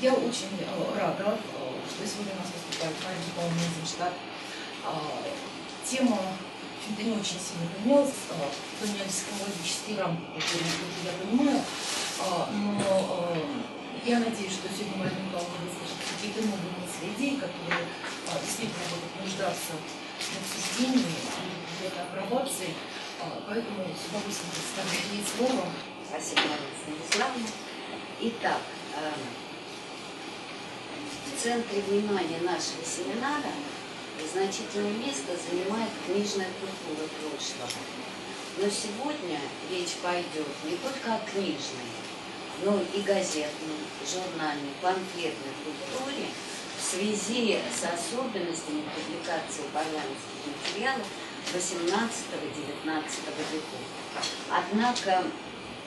Я очень э, рада, э, что сегодня у нас выступает Мария Павловна Эйзенштадт. А, тема не очень сильно поменялась в психологические рамки, которые я понимаю, а, но я надеюсь, что сегодня Мария Павловна выскажет какие-то новые мысли, идеи, которые а, действительно будут нуждаться в обсуждении и в апробации. Поэтому с удовольствием представляю ей слово. Спасибо, Мария Станиславовна. Итак, эм, центре внимания нашего семинара значительное место занимает книжная культура прошлого. Но сегодня речь пойдет не только о книжной, но и газетной, журнальной, памфлетной культуре в связи с особенностями публикации парламентских материалов XVIII-XIX веков. Однако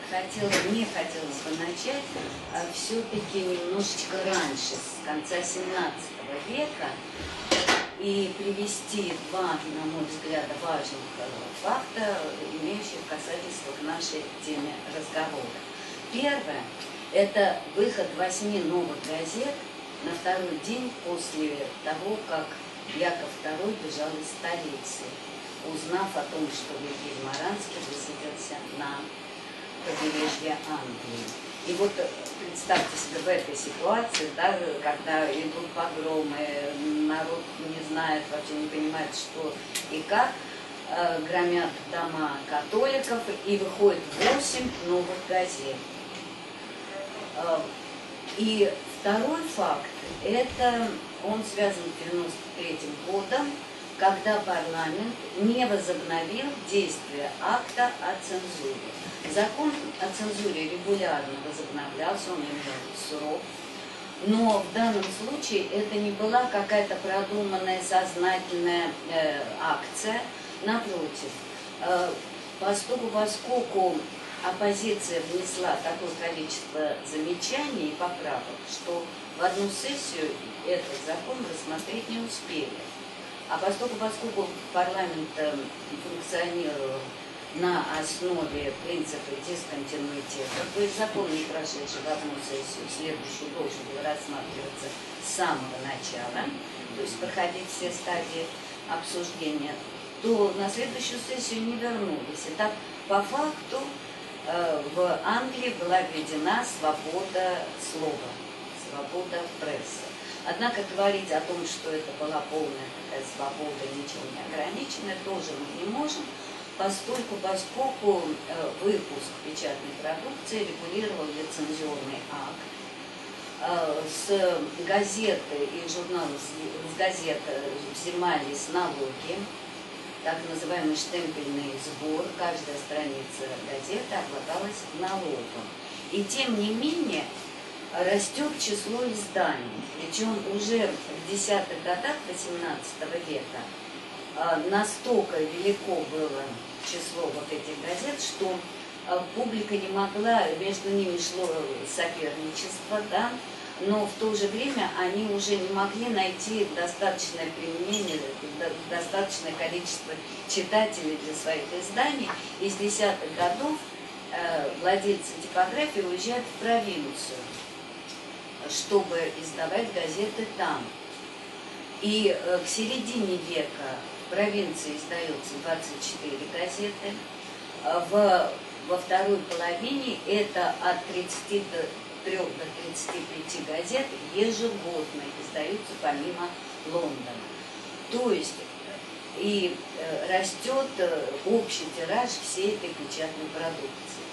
хотела, мне хотелось бы начать а, все-таки немножечко раньше, с конца 17 века, и привести два, на мой взгляд, важных э, факта, имеющих касательство к нашей теме разговора. Первое – это выход восьми новых газет на второй день после того, как Яков II бежал из столицы, узнав о том, что Вильгельм Маранский высадился на побережья Англии. И вот э, представьте себе в этой ситуации, да, когда идут погромы, народ не знает, вообще не понимает, что и как, э, громят дома католиков, и выходит 8 новых газет. Э, и второй факт, это он связан с 93 годом, когда парламент не возобновил действие акта о цензуре. Закон о цензуре регулярно возобновлялся, он имел срок, но в данном случае это не была какая-то продуманная, сознательная э, акция. Напротив, э, поскольку, поскольку оппозиция внесла такое количество замечаний и поправок, что в одну сессию этот закон рассмотреть не успели. А поскольку, поскольку парламент функционировал на основе принципа дисконтинуитета, то есть закон, не прошедший в одну сессию, следующую должен был рассматриваться с самого начала, то есть проходить все стадии обсуждения, то на следующую сессию не вернулись. И так, по факту, э, в Англии была введена свобода слова, свобода прессы. Однако говорить о том, что это была полная такая свобода, ничего не ограниченная, тоже мы не можем, поскольку, поскольку э, выпуск печатной продукции регулировал лицензионный акт, э, с газеты и журналов с газеты взимались налоги, так называемый штемпельный сбор, каждая страница газеты облагалась налогом. И тем не менее растет число изданий. Причем уже в десятых годах XVIII века настолько велико было число вот этих газет, что а, публика не могла, между ними шло соперничество, да, но в то же время они уже не могли найти достаточное применение, достаточное количество читателей для своих изданий. Из десятых годов э, владельцы типографии уезжают в провинцию чтобы издавать газеты там. И э, к середине века провинции издается 24 газеты, а в, во второй половине это от 33 до 35 газет ежегодно издаются помимо Лондона. То есть и э, растет э, общий тираж всей этой печатной продукции.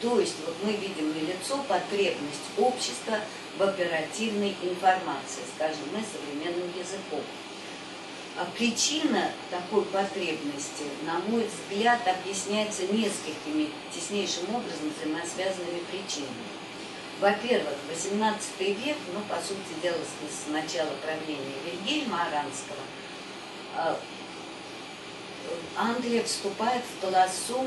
То есть вот мы видим на лицо потребность общества в оперативной информации, скажем мы современным языком. А причина такой потребности, на мой взгляд, объясняется несколькими теснейшим образом взаимосвязанными причинами. Во-первых, XVIII век, ну, по сути дела, с начала правления Вильгельма Аранского, а, Англия вступает в полосу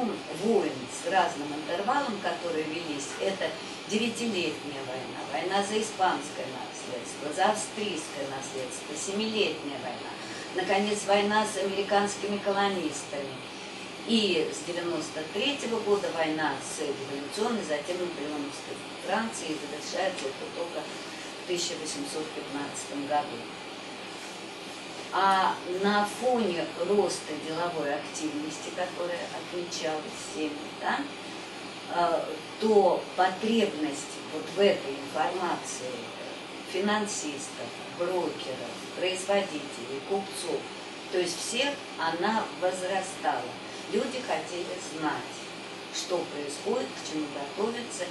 войн с разным интервалом, которые велись. Это девятилетняя война, война за испанское наследство, за австрийское наследство, семилетняя война, наконец, война с американскими колонистами. И с 93 -го года война с революционной, затем наполеоновской Францией завершается это только в 1815 году. А на фоне роста деловой активности, которая отмечалась всеми, да, э, то потребность вот в этой информации финансистов, брокеров, производителей, купцов, то есть всех она возрастала. Люди хотели знать, что происходит, к чему готовиться,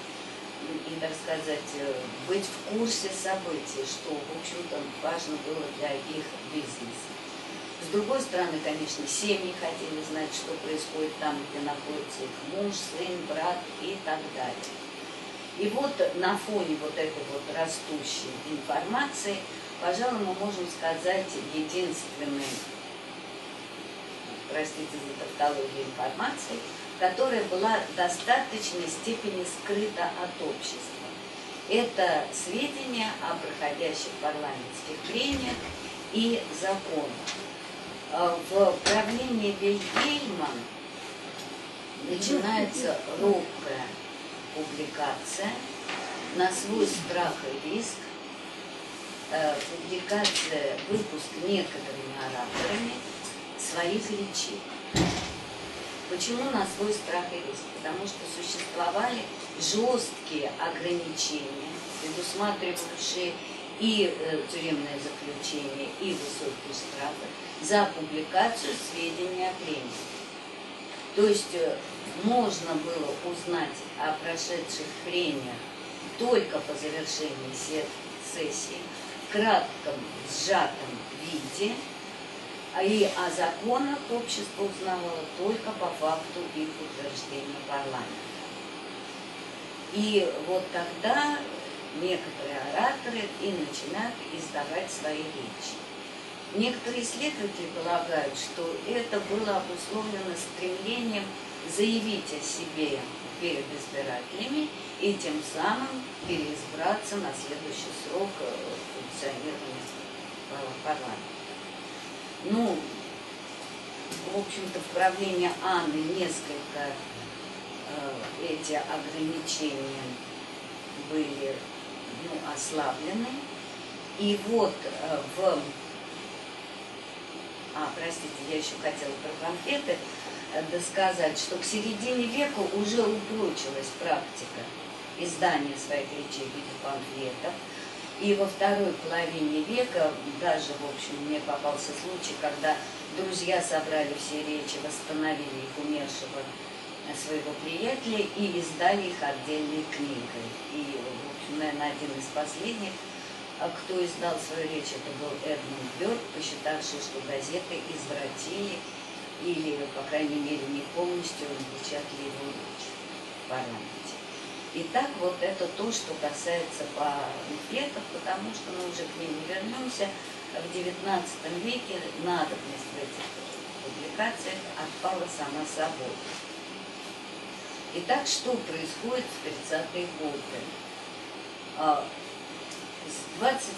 и, так сказать, э, быть в курсе событий, что, в общем-то, важно было для их бизнеса. С другой стороны, конечно, семьи хотели знать, что происходит там, где находится их муж, сын, брат и так далее. И вот на фоне вот этой вот растущей информации, пожалуй, мы можем сказать единственный, простите за тавтологию информации, которая была в достаточной степени скрыта от общества. Это сведения о проходящих парламентских прениях и законах. Э, в правлении Вильгельма начинается робкая публикация на свой страх и риск, публикация, выпуск некоторыми ораторами своих речей. Почему на свой страх и риск? Потому что существовали жесткие ограничения, предусматривавшие и э, тюремное заключение, и высокие штрафы за публикацию сведений о премии. То есть э, можно было узнать о прошедших прениях только по завершении сессии кратком, сжатом виде – а и о законах общество узнавало только по факту их утверждения парламента. И вот тогда некоторые ораторы и начинают издавать свои речи. Некоторые исследователи полагают, что это было обусловлено стремлением заявить о себе перед избирателями и тем самым переизбраться на следующий срок функционирования парламента. Ну, в общем-то, в правлении Анны несколько э, эти ограничения были ну, ослаблены. И вот э, в... А, простите, я еще хотела про конфеты э, досказать, что к середине века уже упрочилась практика издания своих речей в виде памфлетов. И во второй половине века даже, в общем, мне попался случай, когда друзья собрали все речи, восстановили их умершего своего приятеля и издали их отдельной книгой. И, в общем, наверное, один из последних, а кто издал свою речь, это был Эдмунд Бёрк, посчитавший, что газеты извратили или, по крайней мере, не полностью напечатали его речь в парламенте. Итак, вот это то, что касается памфлетов, потому что мы уже к ним вернемся. В XIX веке надобность в этих публикациях отпала сама собой. Итак, что происходит в 30-е годы? А, с, 20,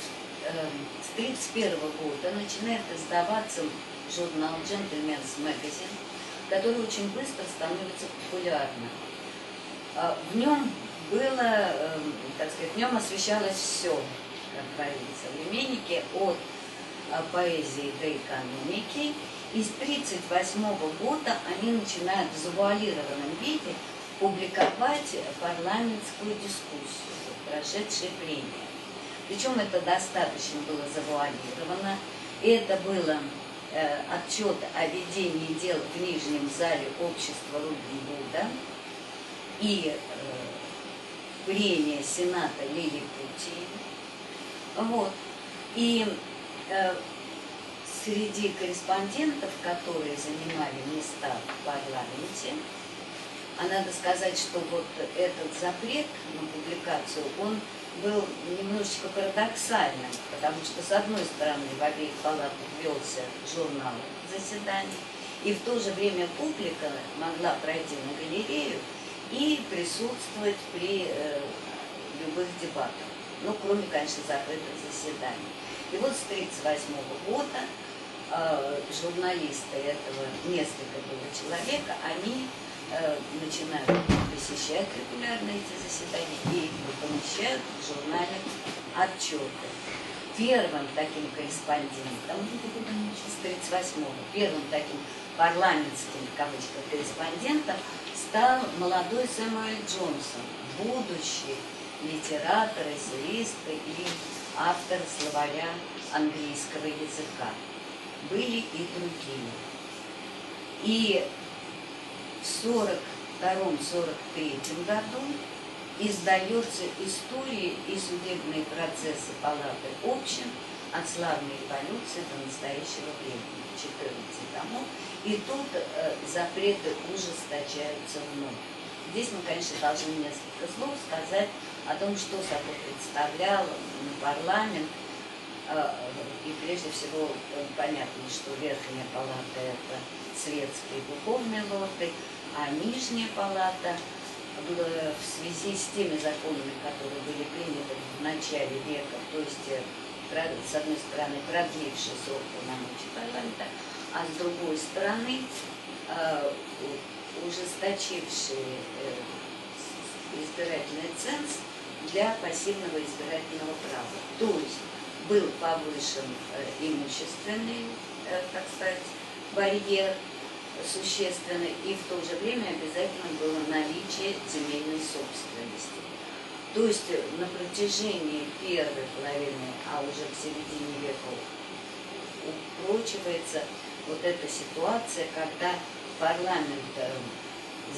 э, с 31 года начинает издаваться журнал Gentleman's Magazine, который очень быстро становится популярным. А, в нем было, эм, так сказать, в нем освещалось все, как говорили современники, от а, поэзии до экономики. И с 1938 года они начинают в завуалированном виде публиковать парламентскую дискуссию, прошедшие прения. Причем это достаточно было завуалировано. Это было э, отчет о ведении дел в Нижнем зале общества Рубин и э, прения Сената Лилипутии. Вот. И э, среди корреспондентов, которые занимали места в парламенте, а надо сказать, что вот этот запрет на публикацию, он был немножечко парадоксальным, потому что, с одной стороны, в обеих палатах велся журнал заседаний, и в то же время публика могла пройти на галерею и присутствовать при э, любых дебатах. Ну, кроме, конечно, закрытых заседаний. И вот с 1938 года э, журналисты этого, несколько было человека, они э, начинают посещать регулярно эти заседания и помещают в журнале отчеты. Первым таким корреспондентом с 38-го, первым таким парламентским, в кавычках, корреспондентом стал молодой Сэмюэль Джонсон, будущий литератор, эссеист и автор словаря английского языка. Были и другие. И в 42-43 году издается истории и судебные процессы палаты общин от славной революции до настоящего времени, 14 томов. И тут э, запреты ужесточаются вновь. Здесь мы, конечно, должны несколько слов сказать о том, что собой представлял парламент. Э, и прежде всего э, понятно, что верхняя палата – это светские духовные лорды, а нижняя палата – в связи с теми законами, которые были приняты в начале века, то есть, с одной стороны, продливший срок полномочий парламента, а с другой стороны, э, ужесточивший э, избирательный ценз для пассивного избирательного права. То есть был повышен имущественный, так сказать, барьер, существенно, и в то же время обязательно было наличие земельной собственности. То есть э, на протяжении первой половины, а уже к середине века упрочивается вот эта ситуация, когда парламент э,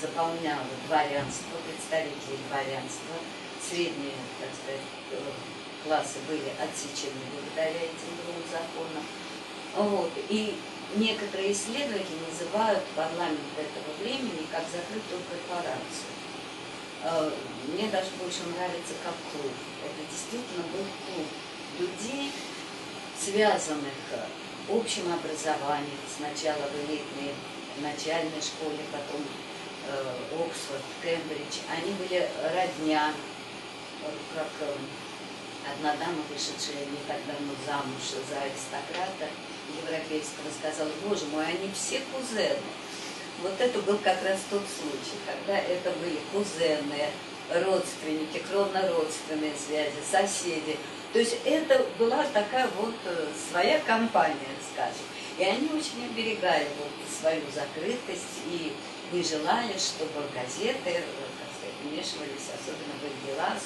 заполнял дворянство, представители дворянства, средние, так сказать, э, классы были отсечены благодаря этим двум законам. Вот. И некоторые исследователи называют парламент этого времени как закрытую корпорацию. Э, мне даже больше нравится как клуб. Это действительно был клуб людей, связанных э, общим образованием, сначала в элитной начальной школе, потом э, Оксфорд, Кембридж. Они были родня, как одна дама, вышедшая не так давно замуж за аристократа, европейского сказала, боже мой, они все кузены. Вот это был как раз тот случай, когда это были кузены, родственники, кровно-родственные связи, соседи. То есть это была такая вот э, своя компания, скажем. И они очень оберегали вот свою закрытость и не желали, чтобы газеты, так сказать, вмешивались, особенно в их дела,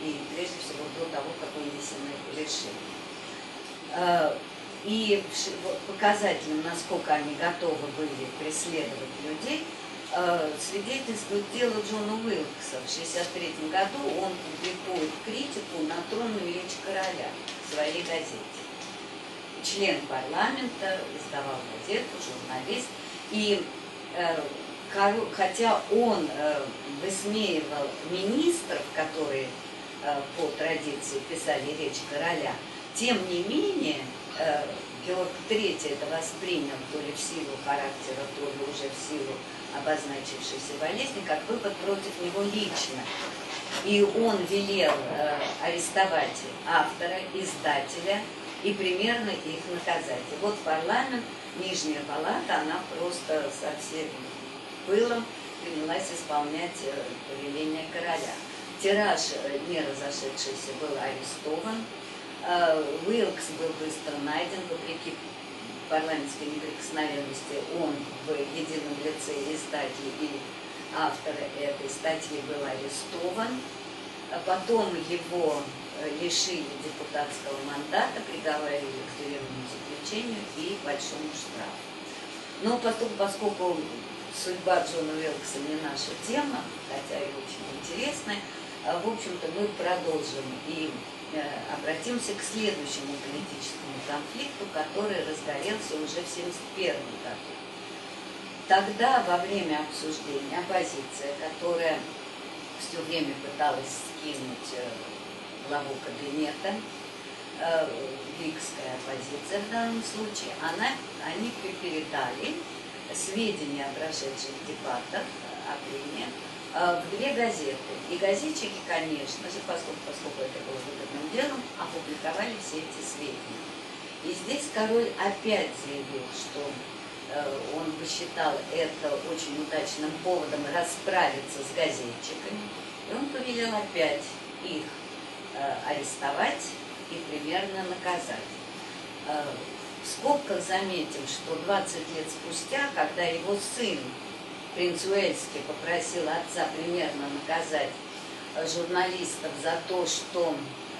и прежде всего до того, как вынесены решения. Э, и показателем, насколько они готовы были преследовать людей, э, свидетельствует дело Джона Уилкса. В 1963 году он публикует критику на тронную речь короля в своей газете. Член парламента, издавал газету, журналист. И э, хотя он э, высмеивал министров, которые по традиции писали речь короля, тем не менее Э, Георг III это воспринял то ли в силу характера, то ли уже в силу обозначившейся болезни, как выпад против него лично. И он велел э, арестовать автора, издателя и примерно их наказать. И вот парламент, нижняя палата, она просто со всем пылом принялась исполнять э, повеление короля. Тираж, э, не разошедшийся, был арестован, Э, Уилкс был быстро найден, вопреки парламентской неприкосновенности. Он в едином лице издателя и автора этой статьи был арестован. А потом его э, лишили депутатского мандата, приговорили к тюремному заключению и большому штрафу. Но поскольку, поскольку судьба Джона Уилкса не наша тема, хотя и очень интересная, э, в общем-то мы продолжим и Э, обратимся к следующему политическому конфликту, который разгорелся уже в 1971 году. Тогда, во время обсуждения, оппозиция, которая все время пыталась скинуть э, главу кабинета, лигская э, оппозиция в данном случае, она, они передали сведения о прошедших дебатах, о прениях, Э, в две газеты. И газетчики, конечно же, поскольку, поскольку это было выгодным делом, опубликовали все эти сведения. И здесь король опять заявил, что э, он посчитал это очень удачным поводом расправиться с газетчиками. И он повелел опять их э, арестовать и примерно наказать. Э, в скобках заметим, что 20 лет спустя, когда его сын, принц Уэльский, попросил отца примерно наказать журналистов за то, что,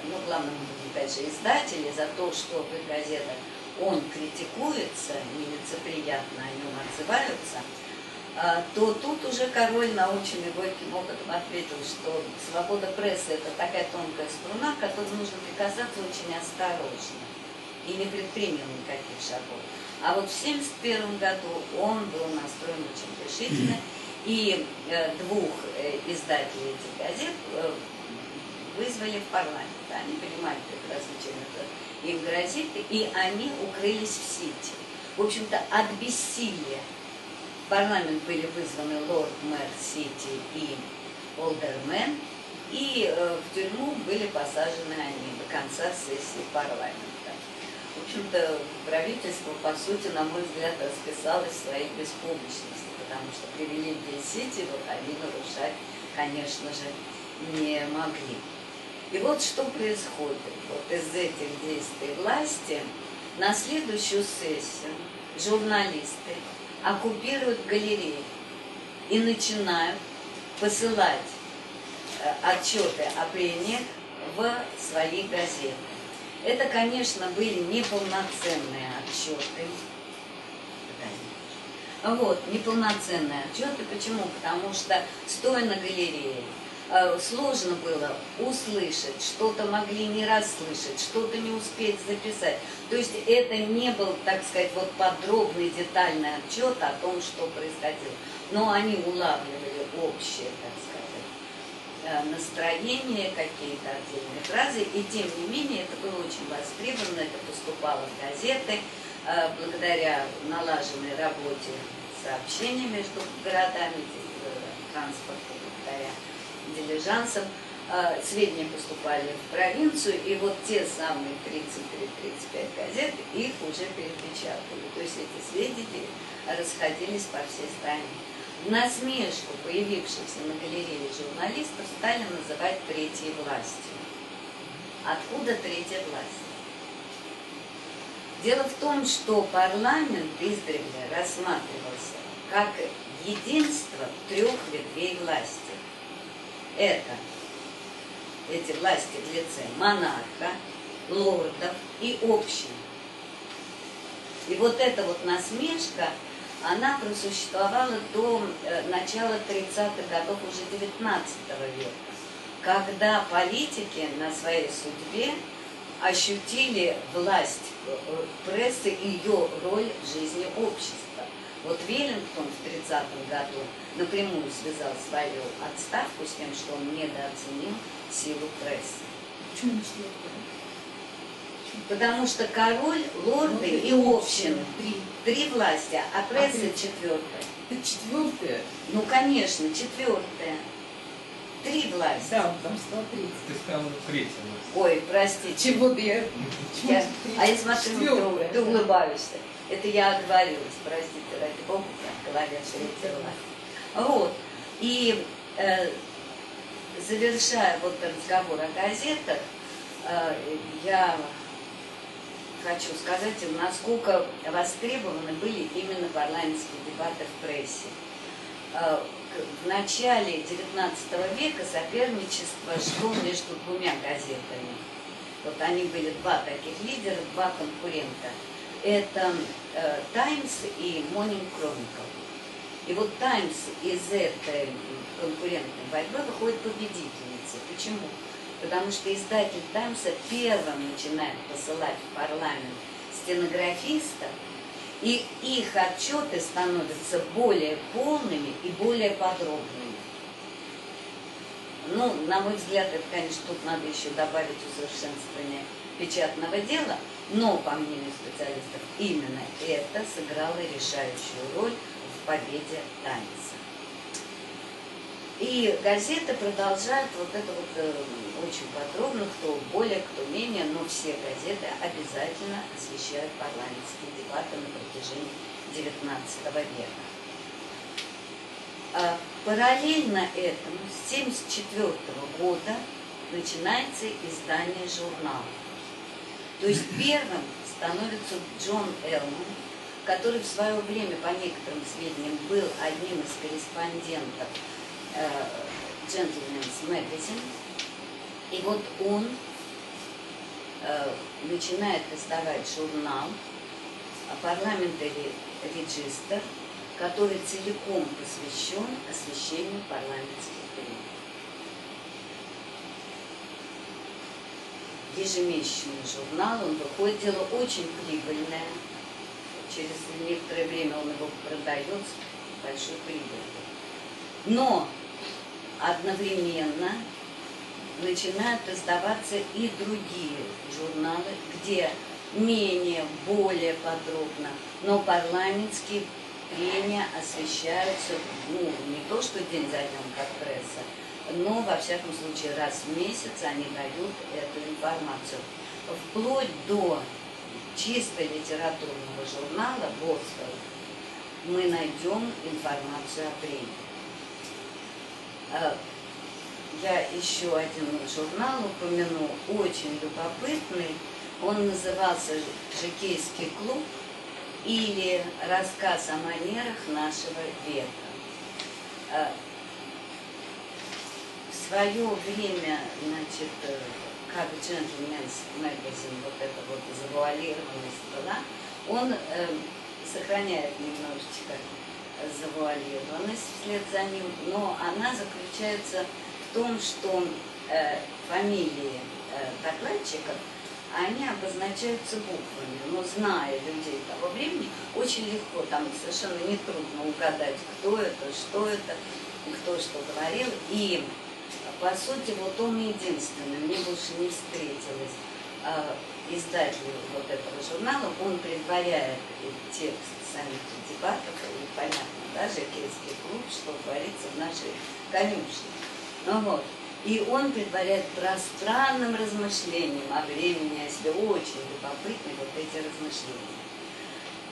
ну, главным опять же, издателей, за то, что в их газетах он критикуется, нелицеприятно о нем отзываются, а, то тут уже король, наученный горьким опытом, ответил, что свобода прессы – это такая тонкая струна, которой нужно прикасаться очень осторожно, и не предпринял никаких шагов. А вот в 1971 году он был настроен очень решительно, и э, двух э, издателей этих газет э, вызвали в парламент. Они понимали это им грозит, и они укрылись в Сити. В общем-то, от бессилия в парламент были вызваны лорд-мэр Сити и олдермен, и э, в тюрьму были посажены они до конца сессии парламента. В общем-то, правительство, по сути, на мой взгляд, расписалось своей беспомощности потому что привилегии Сити вот они нарушать, конечно же, не могли. И вот что происходит. Вот из этих действий власти на следующую сессию журналисты оккупируют галереи и начинают посылать э, отчеты о прениях в свои газеты. Это, конечно, были неполноценные отчеты, вот, неполноценные отчеты. Почему? Потому что, стоя на галерее, сложно было услышать, что-то могли не расслышать, что-то не успеть записать. То есть это не был, так сказать, вот подробный, детальный отчет о том, что происходило. Но они улавливали общее, так сказать, э, настроение, какие-то отдельные фразы. И тем не менее, это было очень востребовано, это поступало в газеты. Э, благодаря налаженной работе сообщений между городами, э, транспорта, благодаря дилижансам, э, сведения поступали в провинцию, и вот те самые 33-35 газет их уже перепечатали. То есть эти сведения расходились по всей стране. Насмешку появившихся на галерее журналистов стали называть третьей властью. Откуда третья власть? Дело в том, что парламент издревле рассматривался как единство трех ветвей власти. Это эти власти в лице монарха, лордов и общин. И вот эта вот насмешка, она просуществовала до э, начала 30-х годов уже 19 века, когда политики на своей судьбе ощутили власть э, прессы и ее роль в жизни общества. Вот Веллингтон в 30-м году напрямую связал свою отставку с тем, что он недооценил силу прессы. Почему четвертая? Потому что король, лорды и общины три. три власти, а пресса а четвертая. Это четвертая? Ну, конечно, четвертая. Три власти. Да, там стало три. Ты сказала третья Ой, простите. Чего ты? Я... я... А я смотрю, ты, ты улыбаешься. Это я оговорилась, простите, ради бога, голове третья власть. Вот. И э, завершая вот разговор о газетах, э, я хочу сказать им, насколько востребованы были именно парламентские дебаты в прессе. Э, в начале XIX века соперничество шло между двумя газетами. Вот они были два таких лидера, два конкурента. Это «Таймс» э, и «Morning Chronicle». И вот «Таймс» из этой конкурентной борьбы выходит победительницей. Почему? Потому что издатель «Таймса» первым начинает посылать в парламент стенографистов, и их отчеты становятся более полными и более подробными. Ну, на мой взгляд, это, конечно, тут надо еще добавить усовершенствование печатного дела, но, по мнению специалистов, именно это сыграло решающую роль в победе Танца. И газеты продолжают вот это вот э, очень подробно, кто более, кто менее, но все газеты обязательно освещают парламентские дебаты на протяжении XIX века. А параллельно этому с 1974 года начинается издание журнала. То есть первым становится Джон Элман, который в свое время, по некоторым сведениям, был одним из корреспондентов э, Gentleman's Magazine. И вот он э, начинает издавать журнал Parliamentary Register, который целиком посвящен освещению парламентских ежемесячный журнал, он выходит, дело очень прибыльное. Через некоторое время он его продает большой прибылью. Но одновременно начинают издаваться и другие журналы, где менее, более подробно, но парламентские прения освещаются, ну, не то что день за днем, как пресса, но, во всяком случае, раз в месяц они дают эту информацию. Вплоть до чисто литературного журнала «Босфор» мы найдем информацию о премии. А, я еще один журнал упомяну, очень любопытный. Он назывался «Жекейский клуб» или «Рассказ о манерах нашего века». Свое время, значит, э, как Gentleman's Magazine, вот эта вот завуалированность была, он э, сохраняет немножечко завуалированность вслед за ним, но она заключается в том, что э, фамилии э, докладчиков, они обозначаются буквами, но зная людей того времени, очень легко, там совершенно нетрудно угадать, кто это, что это, кто что говорил, и по сути, вот он единственный, мне больше не встретилось. А, издатель вот этого журнала, он предваряет текст самих дебатов, и понятно, да, Жакейский клуб, что творится в нашей конюшне. Ну вот. И он предваряет пространным размышлением о времени, о себе, очень любопытны вот эти размышления.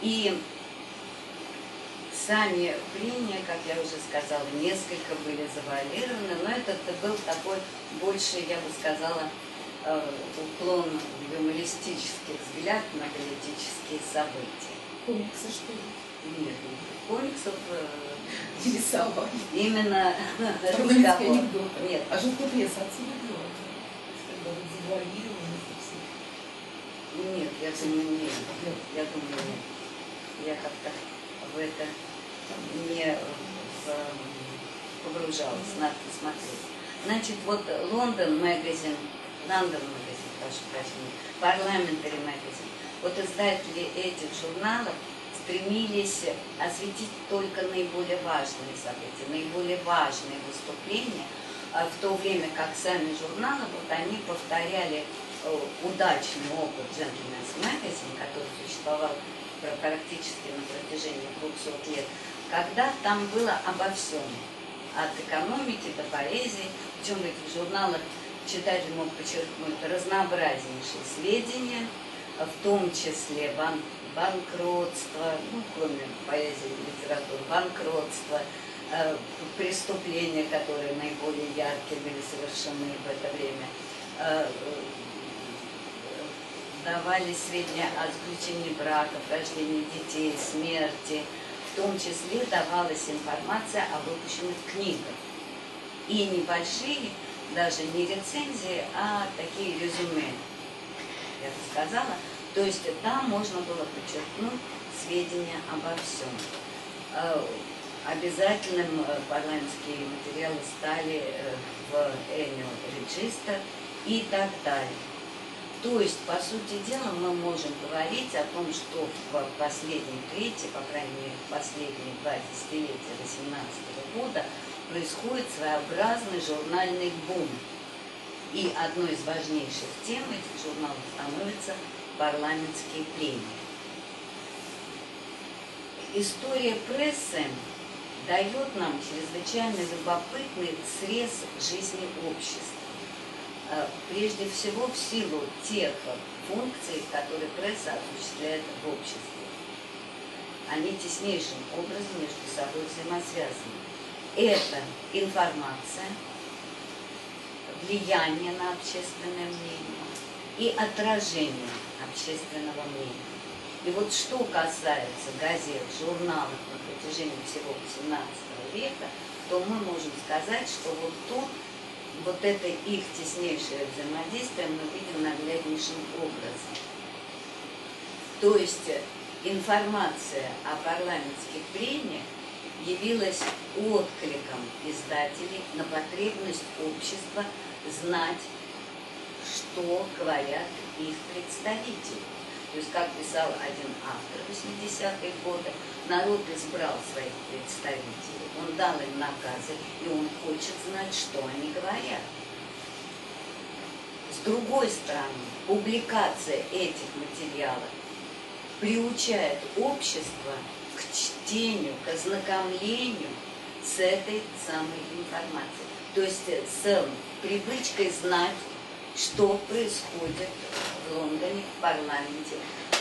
И Сами прения, как я уже сказала, несколько были завуалированы, но этот был такой больше, я бы сказала, э, уклон юмористический взгляд на политические события. Комиксы что ли? Нет, комиксов э, рисовал. Именно разговор. Нет. А желтый лес отсюда все. Нет, я думаю, нет. Я думаю, нет. Я как-то в это не погружалась, надо посмотреть. Значит, вот Лондон магазин, Лондон магазин, прошу прощения, Parliamentary магазин. Вот издатели этих журналов стремились осветить только наиболее важные события, наиболее важные выступления, а в то время как сами журналы, вот они повторяли э, удачный опыт Gentleman's Magazine, который существовал практически на протяжении 200 лет, когда там было обо всем, от экономики до поэзии, в этих журналах читатель мог подчеркнуть разнообразнейшие сведения, в том числе бан банкротство, ну, кроме поэзии и литературы, банкротство, э, преступления, которые наиболее яркие были совершены в это время, э, давали сведения о заключении браков, рождении детей, смерти, том числе давалась информация о выпущенных книгах. И небольшие, даже не рецензии, а такие резюме, я бы сказала. То есть там можно было подчеркнуть сведения обо всем. Э, обязательным э, парламентские материалы стали э, в Annual Register и так далее. То есть, по сути дела, мы можем говорить о том, что в последней трети, по крайней мере, в последние два десятилетия 18 года происходит своеобразный журнальный бум. И одной из важнейших тем этих журналов становятся парламентские премии. История прессы дает нам чрезвычайно любопытный срез жизни общества. Э, прежде всего в силу тех функций, которые пресса осуществляет в обществе. они теснейшим образом между собой взаимосвязаны. Это информация, влияние на общественное мнение и отражение общественного мнения. И вот что касается газет, журналов на протяжении всего XVIII века, то мы можем сказать, что вот тут вот это их теснейшее взаимодействие мы видим нагляднейшим образом. То есть информация о парламентских прениях явилась откликом издателей на потребность общества знать, что говорят их представители. То есть, как писал один автор в 80-е годы, народ избрал своих представителей, он дал им наказы, и он хочет знать, что они говорят. С другой стороны, публикация этих материалов приучает общество к чтению, к ознакомлению с этой самой информацией. То есть с привычкой знать, что происходит в Лондоне, в парламенте,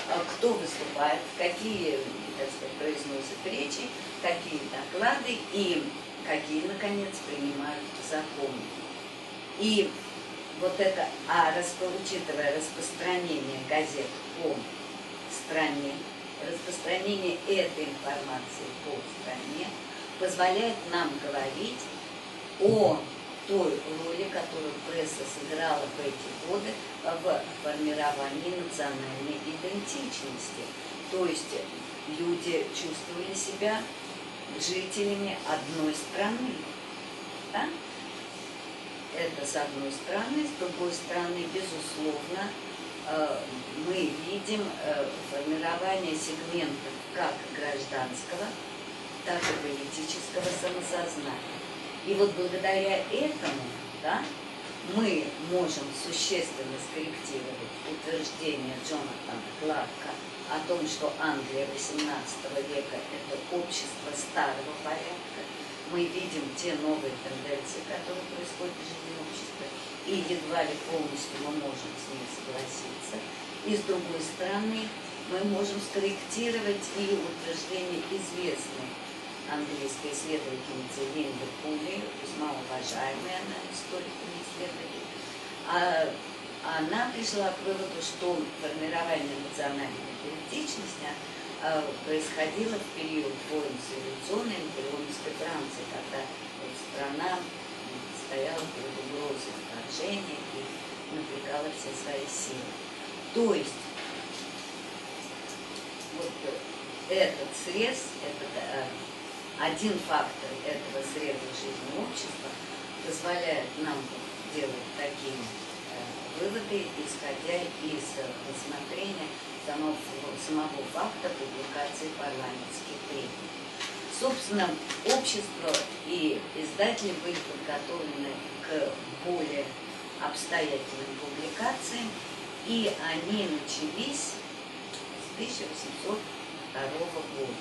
а кто выступает, какие, так сказать, произносят речи, какие доклады и какие, наконец, принимают законы. И вот это, а учитывая распространение газет по стране, распространение этой информации по стране позволяет нам говорить о той роли, которую пресса сыграла в эти годы в формировании национальной идентичности. То есть люди чувствовали себя жителями одной страны. Да? Это с одной стороны, с другой стороны, безусловно, э, мы видим э, формирование сегментов как гражданского, так и политического самосознания. И вот благодаря этому да, мы можем существенно скорректировать утверждение Джонатана Кларка о том, что Англия XVIII века – это общество старого порядка. Мы видим те новые тенденции, которые происходят в жизни общества, и едва ли полностью мы можем с ними согласиться. И с другой стороны, мы можем скорректировать и утверждение известной английской исследовательницы Линды Пули, весьма уважаемая она историк и. А она пришла к выводу, что формирование национальной идентичности а, происходило в период войн с революционной наполеоновской Франции, когда вот страна стояла перед угрозой вторжения и напрягала все свои силы. То есть вот этот срез, этот э, один фактор этого среза жизни общества позволяет нам делать такие э, выводы, исходя из рассмотрения самого, самого факта публикации парламентских премий. Собственно, общество и издатели были подготовлены к более обстоятельным публикациям, и они начались с 1802 года.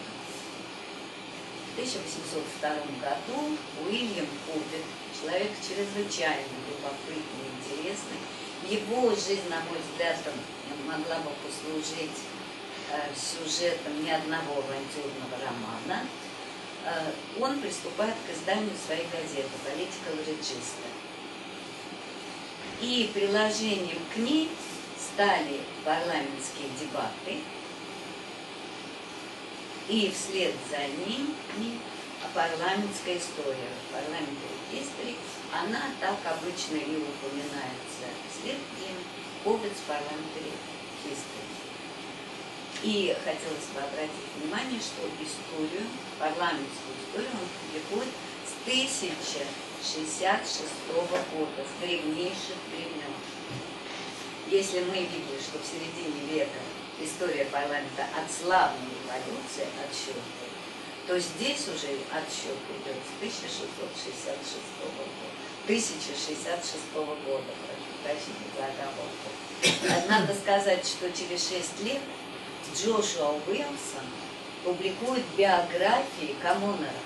1802 году Уильям Кубик, человек чрезвычайно любопытный, интересный, его жизнь, на мой взгляд, могла бы послужить э, сюжетом ни одного авантюрного романа, э, он приступает к изданию своей газеты «Political Register». И приложением к ней стали парламентские дебаты – и вслед за ним парламентская история. Parliamentary history, она так обычно и упоминается вслед им Codex Parliamentary History. И хотелось бы обратить внимание, что историю, парламентскую историю он публикует с 1066 года, с древнейших времен. Если мы видели, что в середине века история парламента от славной революции отсчет, то здесь уже отсчет идет с 1666 года. 1066 года, прошу прощения за оговорку. Надо сказать, что через 6 лет Джошуа Уилсон публикует биографии коммунеров,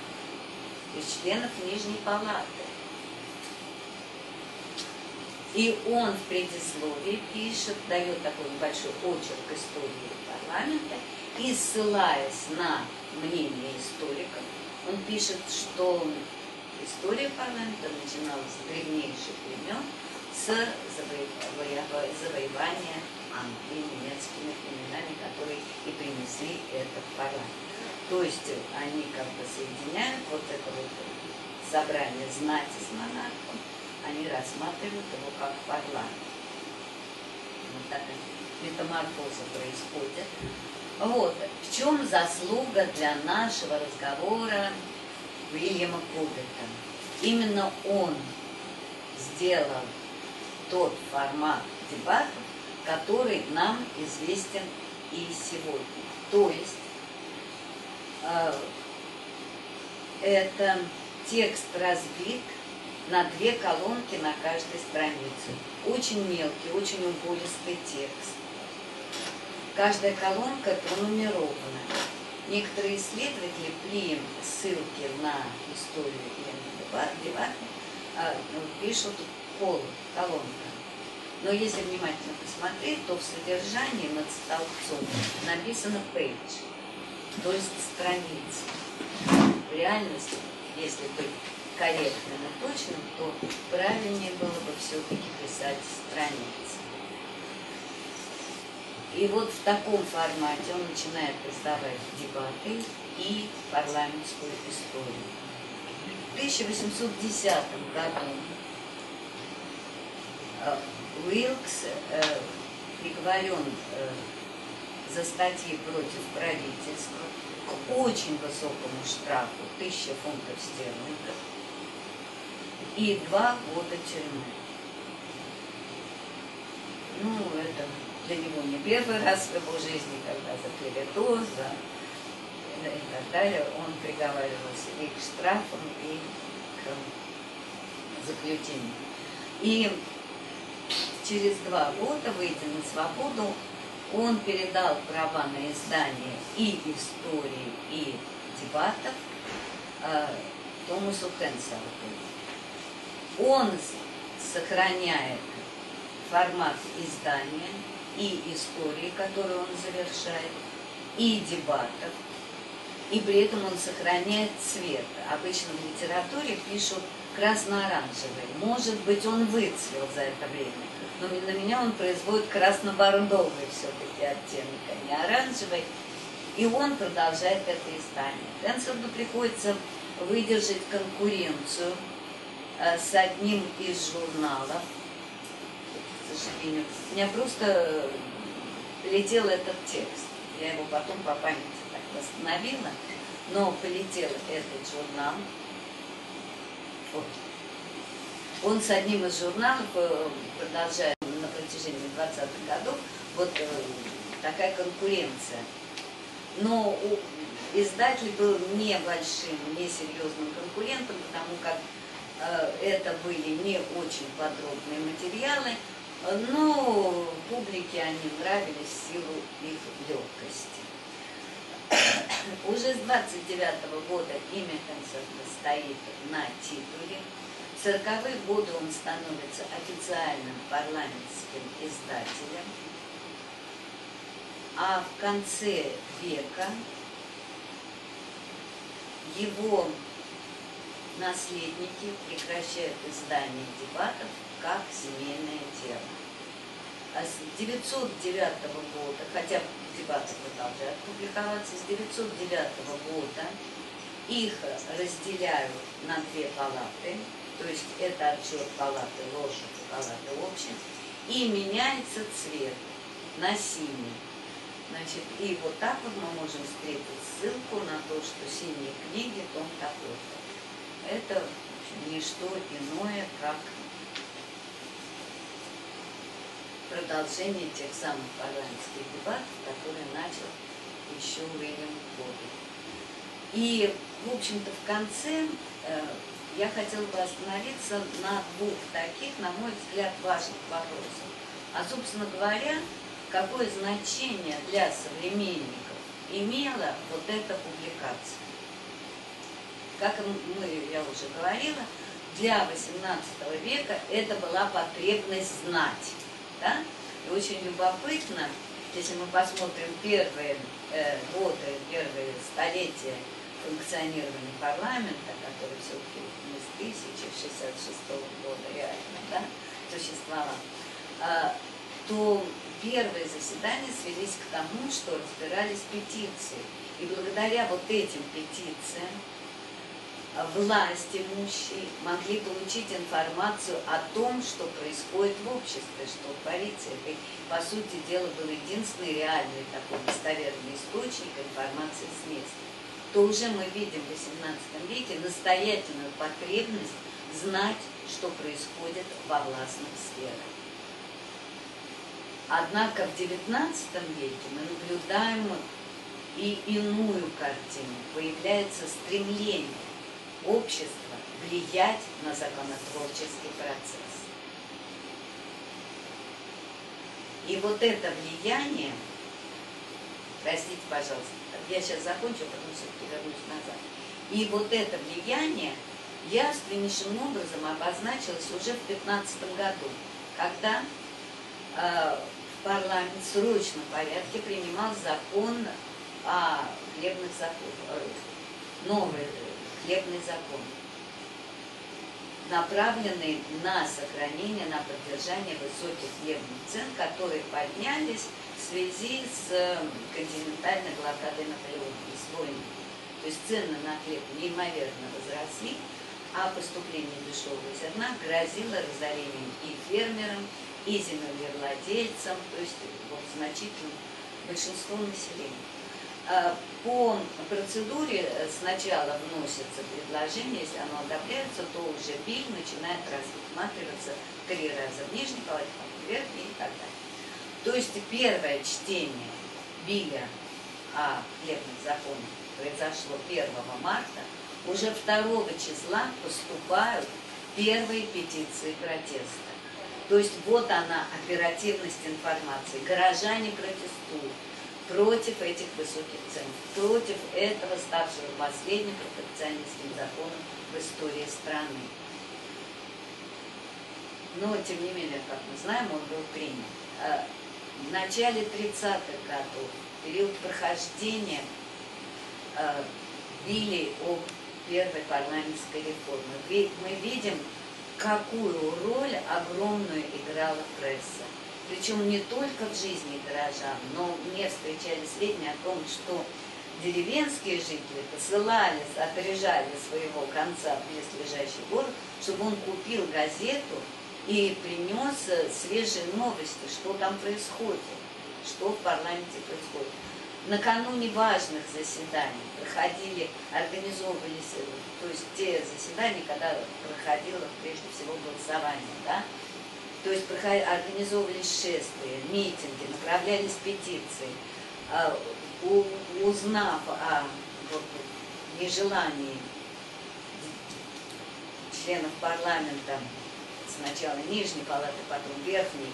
то есть членов Нижней Палаты. И он в предисловии пишет, дает такой небольшой очерк истории парламента И ссылаясь на мнение историков, он пишет, что история парламента начиналась с древнейших времен с завоевания Англии немецкими племенами, которые и принесли это в парламент. То есть они как бы соединяют вот это вот собрание знати с монархом, они рассматривают его как парламент. Вот такая метаморфоза происходит. Вот, в чем заслуга для нашего разговора Уильяма Кубита? Именно он сделал тот формат дебатов, который нам известен и сегодня. То есть э, это текст разбит на две колонки на каждой странице. Очень мелкий, очень убористый текст. Каждая колонка пронумерована. Некоторые исследователи при ссылке на историю и дебаты а, ну, пишут пол, колонка. Но если внимательно посмотреть, то в содержании над столбцом написано page, то есть страница. В реальности, если быть корректным и точным, то правильнее было бы все-таки писать страницы. И вот в таком формате он начинает издавать дебаты и парламентскую историю. В 1810 году Уилкс э, приговорен э, за статьи против правительства к очень высокому штрафу, 1000 фунтов стерлингов и два года тюрьмы. Ну, это для него не первый раз в его жизни, когда за клевету, и так далее, он приговаривался и к штрафам, и к заключению. И через два года, выйдя на свободу, он передал права на издание и истории, и дебатов э, Томасу Хенселту. Он сохраняет формат издания и истории, которую он завершает, и дебатов, и при этом он сохраняет цвет. Обычно в литературе пишут красно-оранжевый. Может быть, он выцвел за это время, но на меня он производит красно-бордовый все-таки оттенок, а не оранжевый. И он продолжает это издание. Энсерду приходится выдержать конкуренцию э, с одним из журналов, к сожалению. У меня просто летел этот текст. Я его потом по памяти так восстановила. Но полетел этот журнал. Он с одним из журналов, э, продолжая на протяжении 20-х годов, вот э, такая конкуренция. Но издатель был небольшим, несерьезным конкурентом, потому как э, это были не очень подробные материалы, но публике они нравились в силу их легкости. Уже с 29 -го года имя концерта стоит на титуле. В 40-е годы он становится официальным парламентским издателем. А в конце века его наследники прекращают издание дебатов как семейное дело. А с 909 года, хотя дебаты продолжают публиковаться, с 909 года их разделяют на две палаты, то есть это отчет палаты ложек и палаты общин, и меняется цвет на синий. Значит, и вот так вот мы можем встретить ссылку на то, что синие книги том такой-то. Это не что иное, как продолжение тех самых парламентских дебатов, которые начал еще Уильям Бобби. И, в общем-то, в конце э, я хотела бы остановиться на двух таких, на мой взгляд, важных вопросах. А, собственно говоря, какое значение для современников имела вот эта публикация? Как мы, я уже говорила, для XVIII века это была потребность знать да? И очень любопытно, если мы посмотрим первые э, годы, первые столетия функционирования парламента, который все-таки не с 1066 года реально да, существовал, э, то первые заседания свелись к тому, что разбирались петиции. И благодаря вот этим петициям власть имущие могли получить информацию о том, что происходит в обществе, что творится. Это, по сути дела, был единственный реальный такой достоверный источник информации с места. То уже мы видим в XVIII веке настоятельную потребность знать, что происходит во властных сферах. Однако в XIX веке мы наблюдаем и иную картину. Появляется стремление общества влиять на законотворческий процесс. И вот это влияние, простите, пожалуйста, я сейчас закончу, потом все-таки вернусь назад. И вот это влияние явственнейшим образом обозначилось уже в 15 году, когда э, в парламент в срочном порядке принимал закон о хлебных законах, э, новый хлебный закон, направленный на сохранение, на поддержание высоких хлебных цен, которые поднялись в связи с континентальной блокадой Наполеона, с войной. То есть цены на хлеб неимоверно возросли, а поступление дешевого зерна грозило разорением и фермерам, и землевладельцам, то есть вот, значительному большинству населения. Э, по процедуре сначала вносится предложение, если оно одобряется, то уже биль начинает рассматриваться три раза в нижней палате, в верхней и так далее. То есть первое чтение биля о хлебных законах произошло 1 марта, уже 2 числа поступают первые петиции протеста. То есть вот она, оперативность информации. Горожане протестуют против этих высоких цен, против этого ставшего последним протекционистским законом в истории страны. Но, тем не менее, как мы знаем, он был принят. А в начале 30-х годов, период прохождения а, били о первой парламентской реформы, мы видим, какую роль огромную играла пресса причем не только в жизни горожан, но мне встречали сведения о том, что деревенские жители посылали, отрежали своего конца в близлежащий город, чтобы он купил газету и принес свежие новости, что там происходит, что в парламенте происходит. Накануне важных заседаний проходили, организовывались, то есть те заседания, когда проходило прежде всего голосование, да, то есть организовывались шествия, митинги, направлялись петиции. А, узнав о нежелании членов парламента, сначала нижней палаты, потом верхней,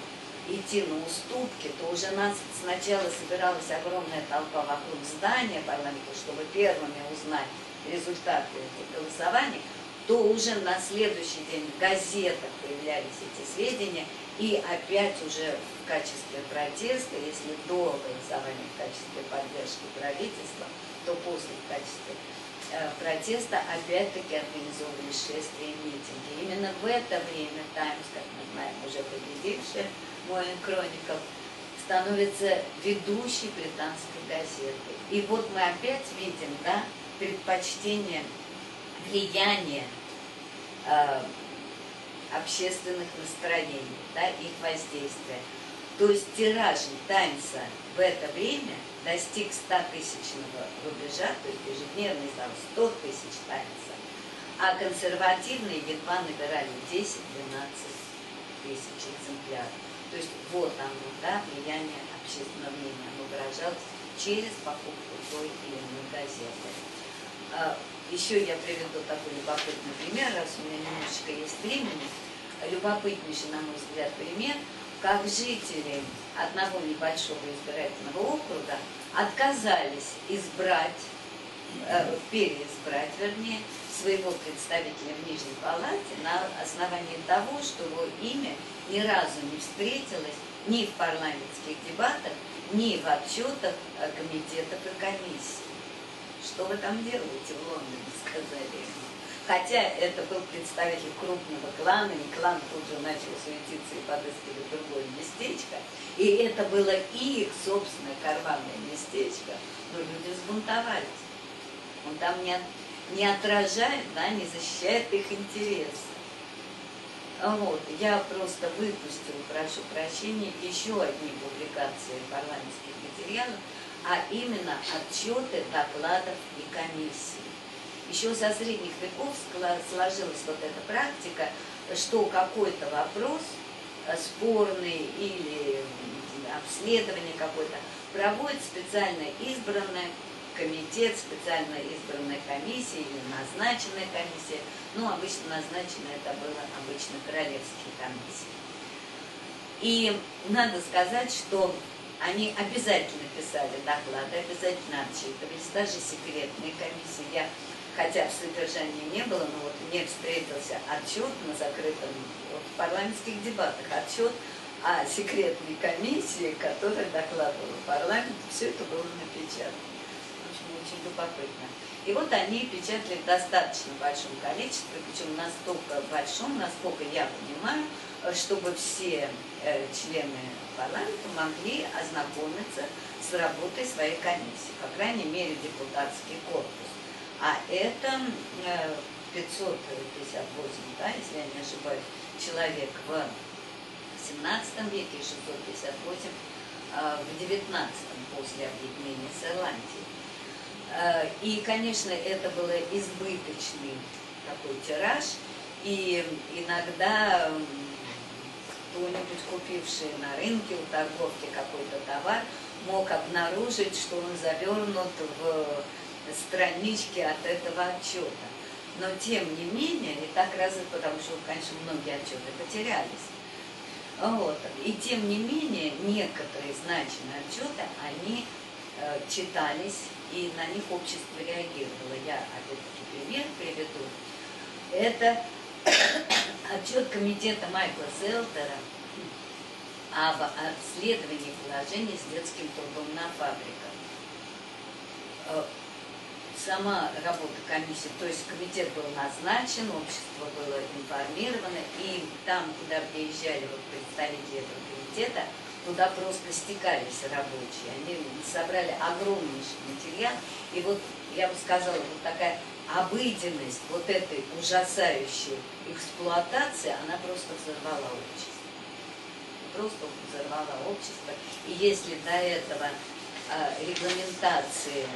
идти на уступки, то уже нас сначала собиралась огромная толпа вокруг здания парламента, чтобы первыми узнать результаты этих голосований, то уже на следующий день в газетах появлялись эти сведения, и опять уже в качестве протеста, если до голосования в качестве поддержки правительства, то после в качестве э, протеста опять-таки организовывались шествия и митинги. Именно в это время «Таймс», как мы знаем, уже победивший мой Кроников, становится ведущей британской газетой. И вот мы опять видим да, предпочтение влияние э, общественных настроений, да, их воздействия. То есть тираж Таймса в это время достиг 100-тысячного рубежа, то есть ежедневно издал 100 тысяч Таймса, а консервативные едва набирали 10-12 тысяч экземпляров. То есть вот оно, да, влияние общественного мнения, оно выражалось через покупку той или иной газеты. Еще я приведу такой любопытный пример, раз у меня немножечко есть времени. Любопытнейший, на мой взгляд, пример, как жители одного небольшого избирательного округа отказались избрать, э, переизбрать, вернее, своего представителя в Нижней Палате на основании того, что его имя ни разу не встретилось ни в парламентских дебатах, ни в отчетах комитетов и комиссий. Что вы там делаете в Лондоне, сказали ему. Хотя это был представитель крупного клана, и клан тут же начал суетиться и подыскивать другое местечко. И это было их собственное карманное местечко, но люди взбунтовались. Он там не, не отражает, да, не защищает их интересы. Вот, я просто выпустила, прошу прощения, еще одни публикации парламентских материалов, а именно отчеты докладов и комиссий. Еще со средних веков сложилась вот эта практика, что какой-то вопрос э, спорный или обследование какое-то проводит специально избранная комитет, специально избранная комиссия или назначенная комиссия. Ну, обычно назначенная это было обычно королевские комиссии. И надо сказать, что они обязательно писали доклады, обязательно отчитывались, даже секретные комиссии. Я, хотя в содержании не было, но вот мне встретился отчет на закрытом вот, в парламентских дебатах, отчет о секретной комиссии, которая докладывала парламенту, все это было напечатано. Очень, очень любопытно. И вот они печатали в достаточно большом количестве, причем настолько большом, насколько я понимаю, чтобы все э, члены парламента могли ознакомиться с работой своей комиссии, по крайней мере депутатский корпус. А это 558, э, да, если я не ошибаюсь, человек в 17 веке и 658 э, в 19 после объединения с Ирландией. И, конечно, это был избыточный такой тираж, и иногда кто-нибудь, купивший на рынке у торговки какой-то товар, мог обнаружить, что он завернут в странички от этого отчета. Но тем не менее, и так разве потому что, конечно, многие отчеты потерялись. Вот. И тем не менее, некоторые значимые отчеты, они э, читались, и на них общество реагировало. Я опять-таки пример приведу. Это отчет комитета Майкла Селтера об обследовании положений с детским трудом на фабриках. Э, сама работа комиссии, то есть комитет был назначен, общество было информировано, и там, куда приезжали вот представители этого комитета, туда просто стекались рабочие. Они собрали огромнейший материал, и вот я бы сказала, вот такая обыденность вот этой ужасающей эксплуатации, она просто взорвала общество. Просто взорвала общество. И если до этого а, регламентации э,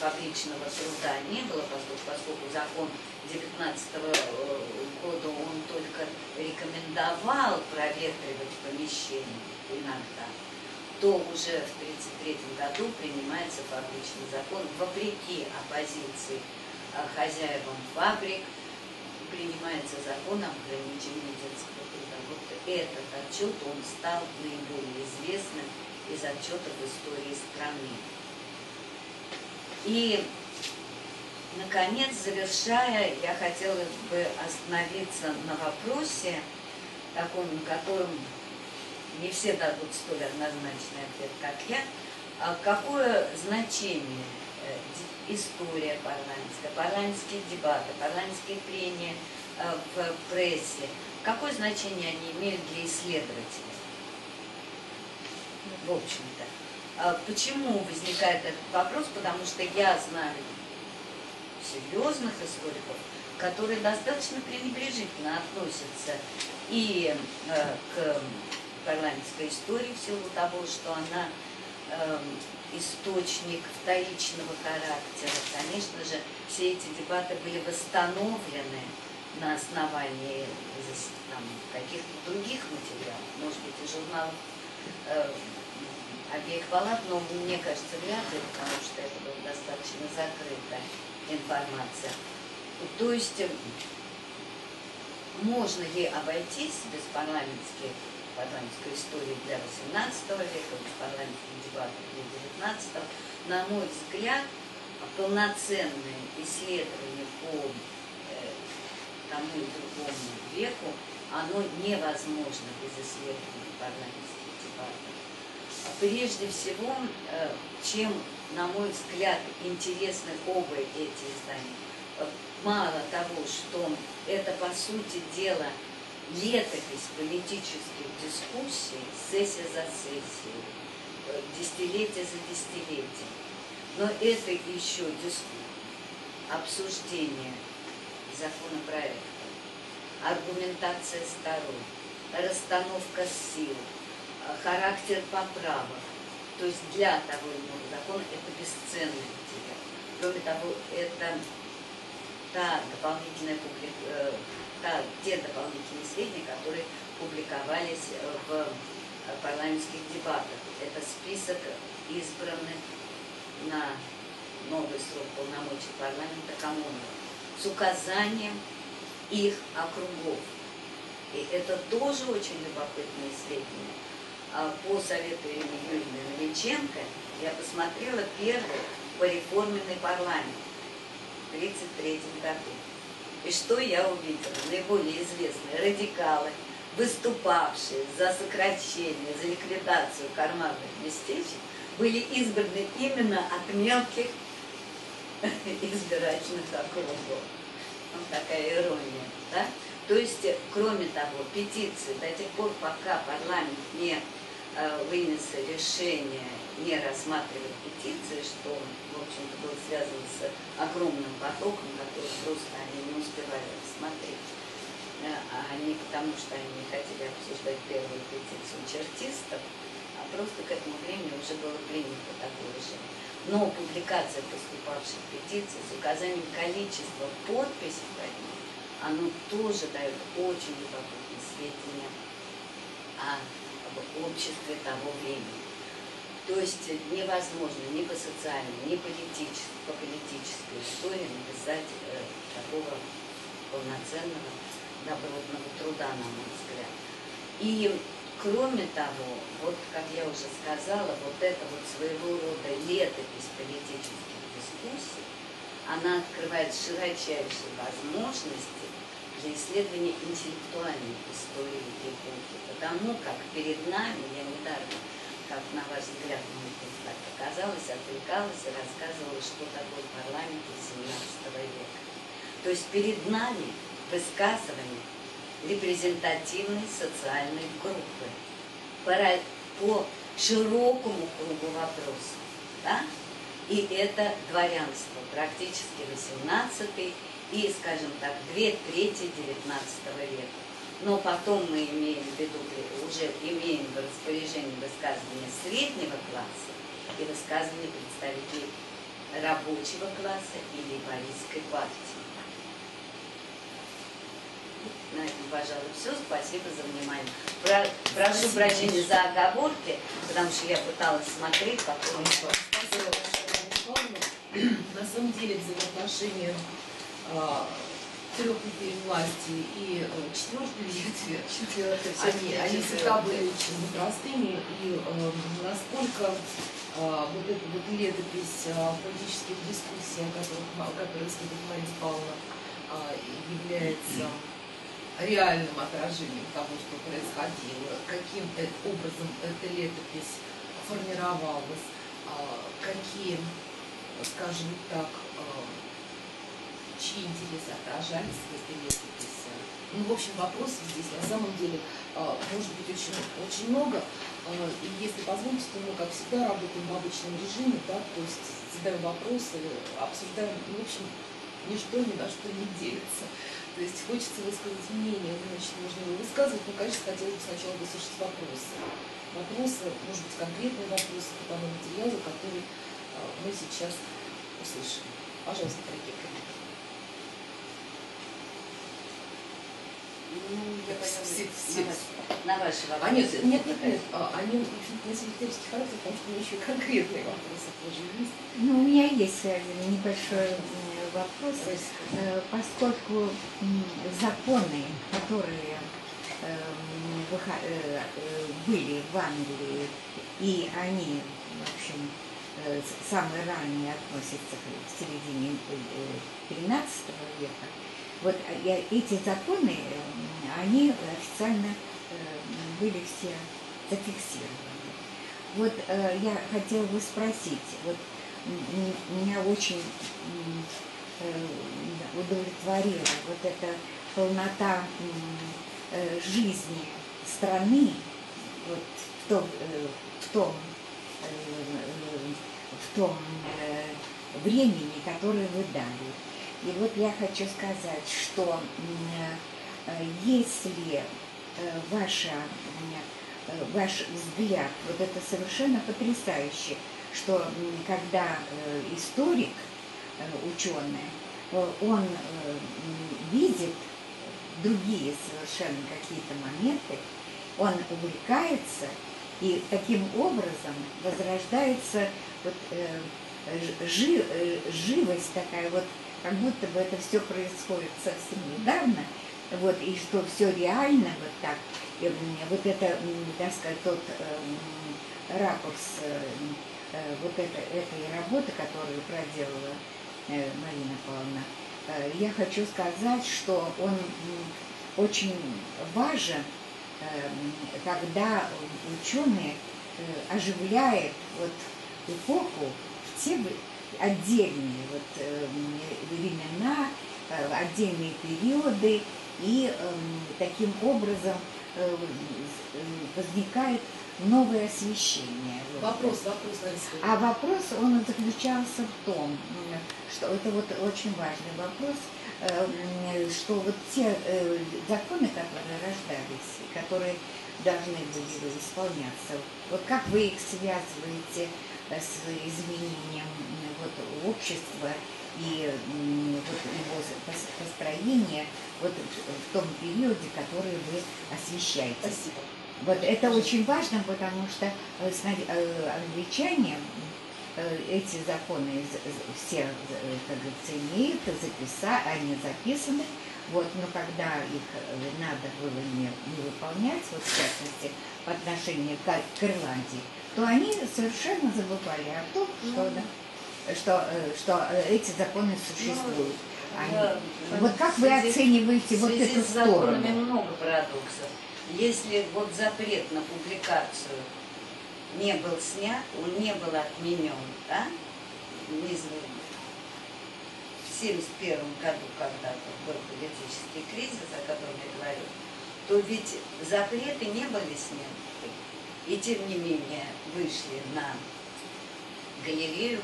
фабричного труда не было, поскольку, закон 19 -го э, года он только рекомендовал проветривать помещение иногда, то уже в 1933 году принимается фабричный закон вопреки оппозиции хозяевам фабрик принимается закон об ограничении детского труда. Вот этот отчет, он стал наиболее известным из отчетов истории страны. И, наконец, завершая, я хотела бы остановиться на вопросе, таком, на котором не все дадут столь однозначный ответ, как я, а какое значение история парламентская, парламентские дебаты, парламентские прения э, в прессе. Какое значение они имеют для исследователей? В общем-то. А почему возникает этот вопрос? Потому что я знаю серьезных историков, которые достаточно пренебрежительно относятся и э, к парламентской истории в силу того, что она источник вторичного характера. Конечно же, все эти дебаты были восстановлены на основании каких-то других материалов, может быть, и журналов э, обеих палат, но мне кажется, вряд ли, потому что это была достаточно закрытая информация. То есть э, можно ли обойтись без парламентских парламентской истории для XVIII века, парламентских дебатов для XIX, на мой взгляд, полноценное исследование по э, тому и другому веку, оно невозможно без исследования парламентских дебатов. Прежде всего, э, чем, на мой взгляд, интересны оба эти издания. Мало того, что это, по сути дела, летопись политических дискуссий, сессия за сессией, э, десятилетие за десятилетием, но это еще обсуждение законопроекта, аргументация сторон, расстановка сил, э, характер поправок. То есть для того иного закона это бесценный материал. Кроме того, это та дополнительная публик... Э, те дополнительные сведения, которые публиковались э, в парламентских дебатах. Это список избранных на новый срок полномочий парламента коммунов с указанием их округов. И это тоже очень любопытные сведения. А по совету Ирины Юрьевны Новиченко я посмотрела первый пореформенный парламент в 1933 году. И что я увидела? Наиболее известные радикалы, выступавшие за сокращение, за ликвидацию карманных местечек, были избраны именно от мелких избирательных округов. Вот такая ирония, да? То есть, кроме того, петиции до тех пор, пока парламент не э, вынес решение не рассматривать петиции, что, в общем-то, было связано с огромным потоком, который просто они не успевали рассмотреть. Э, а не потому, что они не хотели обсуждать первую петицию чертистов, а просто к этому времени уже было принято такое решение. Но публикация поступавших петиций с указанием количества подписей под ним оно тоже дает очень любопытные сведения о, об обществе того времени. То есть невозможно ни по социальной, ни политической, по политической истории написать э, такого полноценного добротного труда, на мой взгляд. И кроме того, вот как я уже сказала, вот это вот своего рода летопись политических дискуссий, она открывает широчайшие возможности для исследования интеллектуальной истории эпохи, потому как перед нами, я недаром, как на ваш взгляд, может быть, так оказалось, отвлекалась и рассказывала, что такое парламент XVIII века. То есть перед нами высказывание репрезентативной социальной группы по широкому кругу вопросов. Да? И это дворянство, практически 18 и, скажем так, две трети XIX века. Но потом мы имеем в виду, уже имеем в распоряжении высказывания среднего класса и высказывания представителей рабочего класса или лейбористской партии. На этом, пожалуй, все. Спасибо за внимание. Про, прошу прощения за оговорки, потому что я пыталась смотреть, потом... На самом деле, взаимоотношения а, трех ветвей власти и э, четвертой ветви, они, они всегда были очень непростыми, и э, насколько э, вот эта вот летопись э, политических дискуссий, о которых, о которых сказала Мария Павловна, э, является реальным отражением того, что происходило, каким образом эта летопись формировалась, какие, скажем так, чьи интересы отражались в этой летописи. Ну, в общем, вопросов здесь на самом деле а, может быть очень, очень много. А, и если позволите, то мы, как всегда, работаем в обычном режиме, да, то есть задаем вопросы, обсуждаем, ну, в общем, ничто ни на что не делится. То есть хочется высказать мнение, значит, можно его высказывать, но, конечно, хотелось бы сначала выслушать вопросы. Вопросы, может быть, конкретные вопросы по тому материалу, который а, мы сейчас услышим. Пожалуйста, дорогие. Ну, я все, пойду все, на, на ваши вопросы. А нет, нет, нет, нет. А, они, технический характер, потому что у меня еще конкретные вопросы тоже есть. Ну, у меня есть один небольшой вопрос, Э, поскольку законы, которые э, э, были в Англии, и они, в общем, самые ранние относятся к середине э, 13 века, вот я- эти законы, э, они официально э, были все зафиксированы. вот э, я хотела бы спросить, вот меня очень удовлетворила вот эта полнота жизни страны вот в том, в том, в том времени, которое вы дали. И вот я хочу сказать, что э, если э, ваша, э, ваш взгляд, вот это совершенно потрясающе, что когда историк, ученый, он видит другие совершенно какие-то моменты, он увлекается, и таким образом возрождается вот, жи- э, живость такая, вот как будто бы это все происходит совсем недавно, вот, и что все реально вот так. И, вот это, так сказать, тот эм, ракурс э, э, вот это, этой работы, которую проделала э, Марина Павловна, э, я хочу сказать, что он очень важен, эм, когда ученые э, оживляет вот эпоху в те отдельные вот, эм, времена, э, отдельные периоды, и эм, таким образом э, э, возникает новое освещение. Вопрос, вопрос. А вопрос, он заключался в том, что это вот очень важный вопрос, э, м, что вот те законы, которые рождались, которые должны были бы исполняться, вот как вы их связываете с изменением вот, общества и вот его пос- построения вот в в том периоде, который вы освещаете? Спасибо. Вот это очень важно, потому что э, э, англичане э, эти законы все, как говорится, имеют, записа, они записаны, вот, но когда их надо было не, не выполнять, вот в частности по отношению к, к Ирландии, то они совершенно забывали о том, что, да, что, э, что э, эти законы существуют. Они- Да, вот как вы связи- оцениваете в вот связи эту с законами сторону? много парадоксов. Если вот запрет на публикацию не был снят, он не был отменен, да, не знаю, в 1971 году, когда-то был политический кризис, о котором я говорю, то ведь запреты не были сняты. И тем не менее вышли на галерею,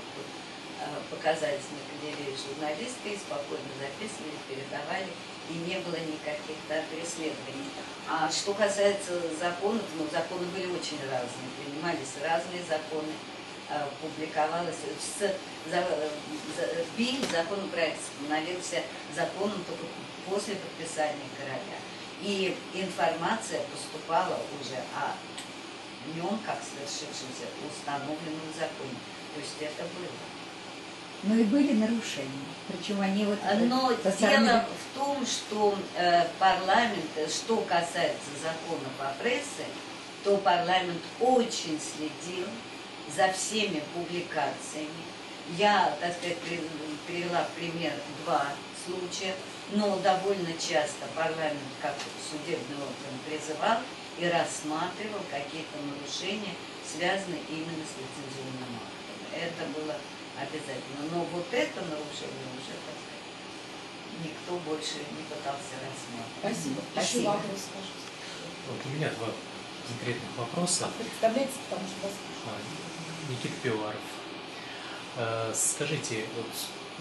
э, показательную галерею журналисты и спокойно записывали, передавали, и не было никаких да, преследований. А что касается законов, ну, законы были очень разные, принимались разные законы, э, публиковалось. С, за, за- Биль, законопроект, становился законом только после подписания короля. И информация поступала уже о нем, как свершившемся, установленном законе. То есть это было. Но и были нарушения. Причем они вот... э, Но стороны- дело в том, что э, парламент, э, что касается законов о прессе, то парламент очень следил за всеми публикациями. Я, так сказать, при- привела пример два случая, но довольно часто парламент, как судебный орган, призывал и рассматривал какие-то нарушения, связанные именно с лицензионным актом. Это было обязательно. Но вот это нарушение уже, так никто больше не пытался рассматривать. Спасибо. Еще Спасибо. вопрос, скажите. Вот у меня два конкретных вопроса. Представляете, потому что вас А, Никита Пиваров. Э, Скажите, вот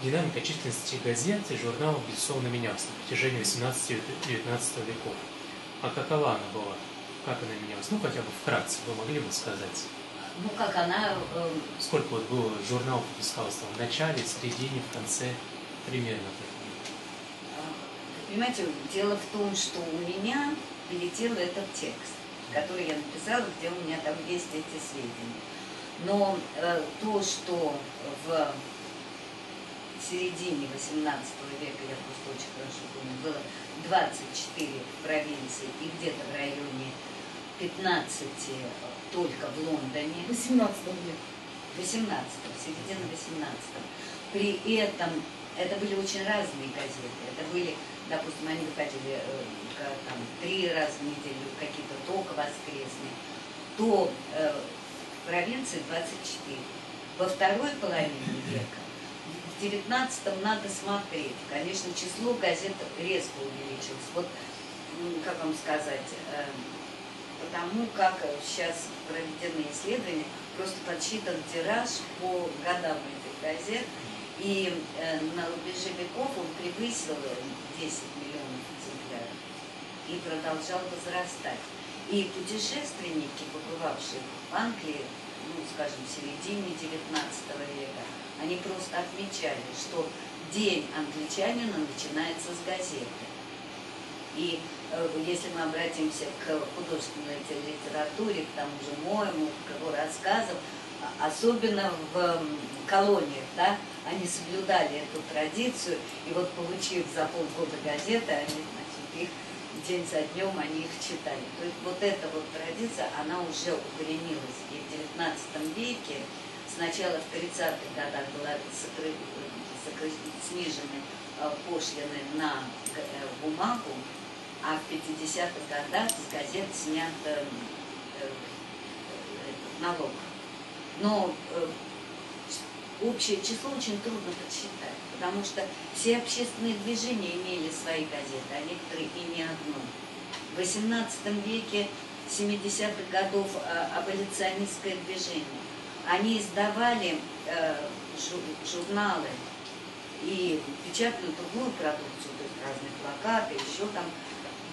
динамика численности газет и журналов безусловно менялась на протяжении 18-19 веков. А какова она была? Как она менялась? Ну, хотя бы вкратце, вы могли бы сказать. Ну, как она, э, Сколько вот было журнал выпускался там в начале, в середине, в конце, примерно э, понимаете, дело в том, что у меня перелетел этот текст, который я написала, где у меня там есть эти сведения. Но э, то, что в середине 18 века, я просто очень хорошо помню, было 24 провинции и где-то в районе 15 только в Лондоне. в 18 веке. 18 середина 18 При этом это были очень разные газеты. Это были, допустим, они выходили э, там, три раза в неделю, какие-то только воскресные. То э, в провинции 24. Во второй половине века, в 19 надо смотреть. Конечно, число газет резко увеличилось. Вот, как вам сказать, э, потому как сейчас проведены исследования, просто подсчитан тираж по годам этих газет, и э, на рубеже веков он превысил 10 миллионов экземпляров и продолжал возрастать. И путешественники, побывавшие в Англии, ну, скажем, в середине 19 века, они просто отмечали, что день англичанина начинается с газеты. И если мы обратимся к художественной литературе, к тому же Моему, к его рассказам, а- особенно в колониях, да, они соблюдали эту традицию, и вот получив за полгода газеты, они, значит, их день за днем они их читали. То есть вот эта вот традиция, она уже укоренилась. И в XIX веке, сначала в 30-х годах была сокры- сокры- э, пошлины на э, бумагу, а в 50-х годах с газет снят э, э, налог. Но э, общее число очень трудно подсчитать, потому что все общественные движения имели свои газеты, а некоторые и не одну. В XVIII веке, 70-х годов э, аболиционистское движение. Они издавали э, жу- журналы и печатали другую продукцию, то есть разные плакаты, еще там,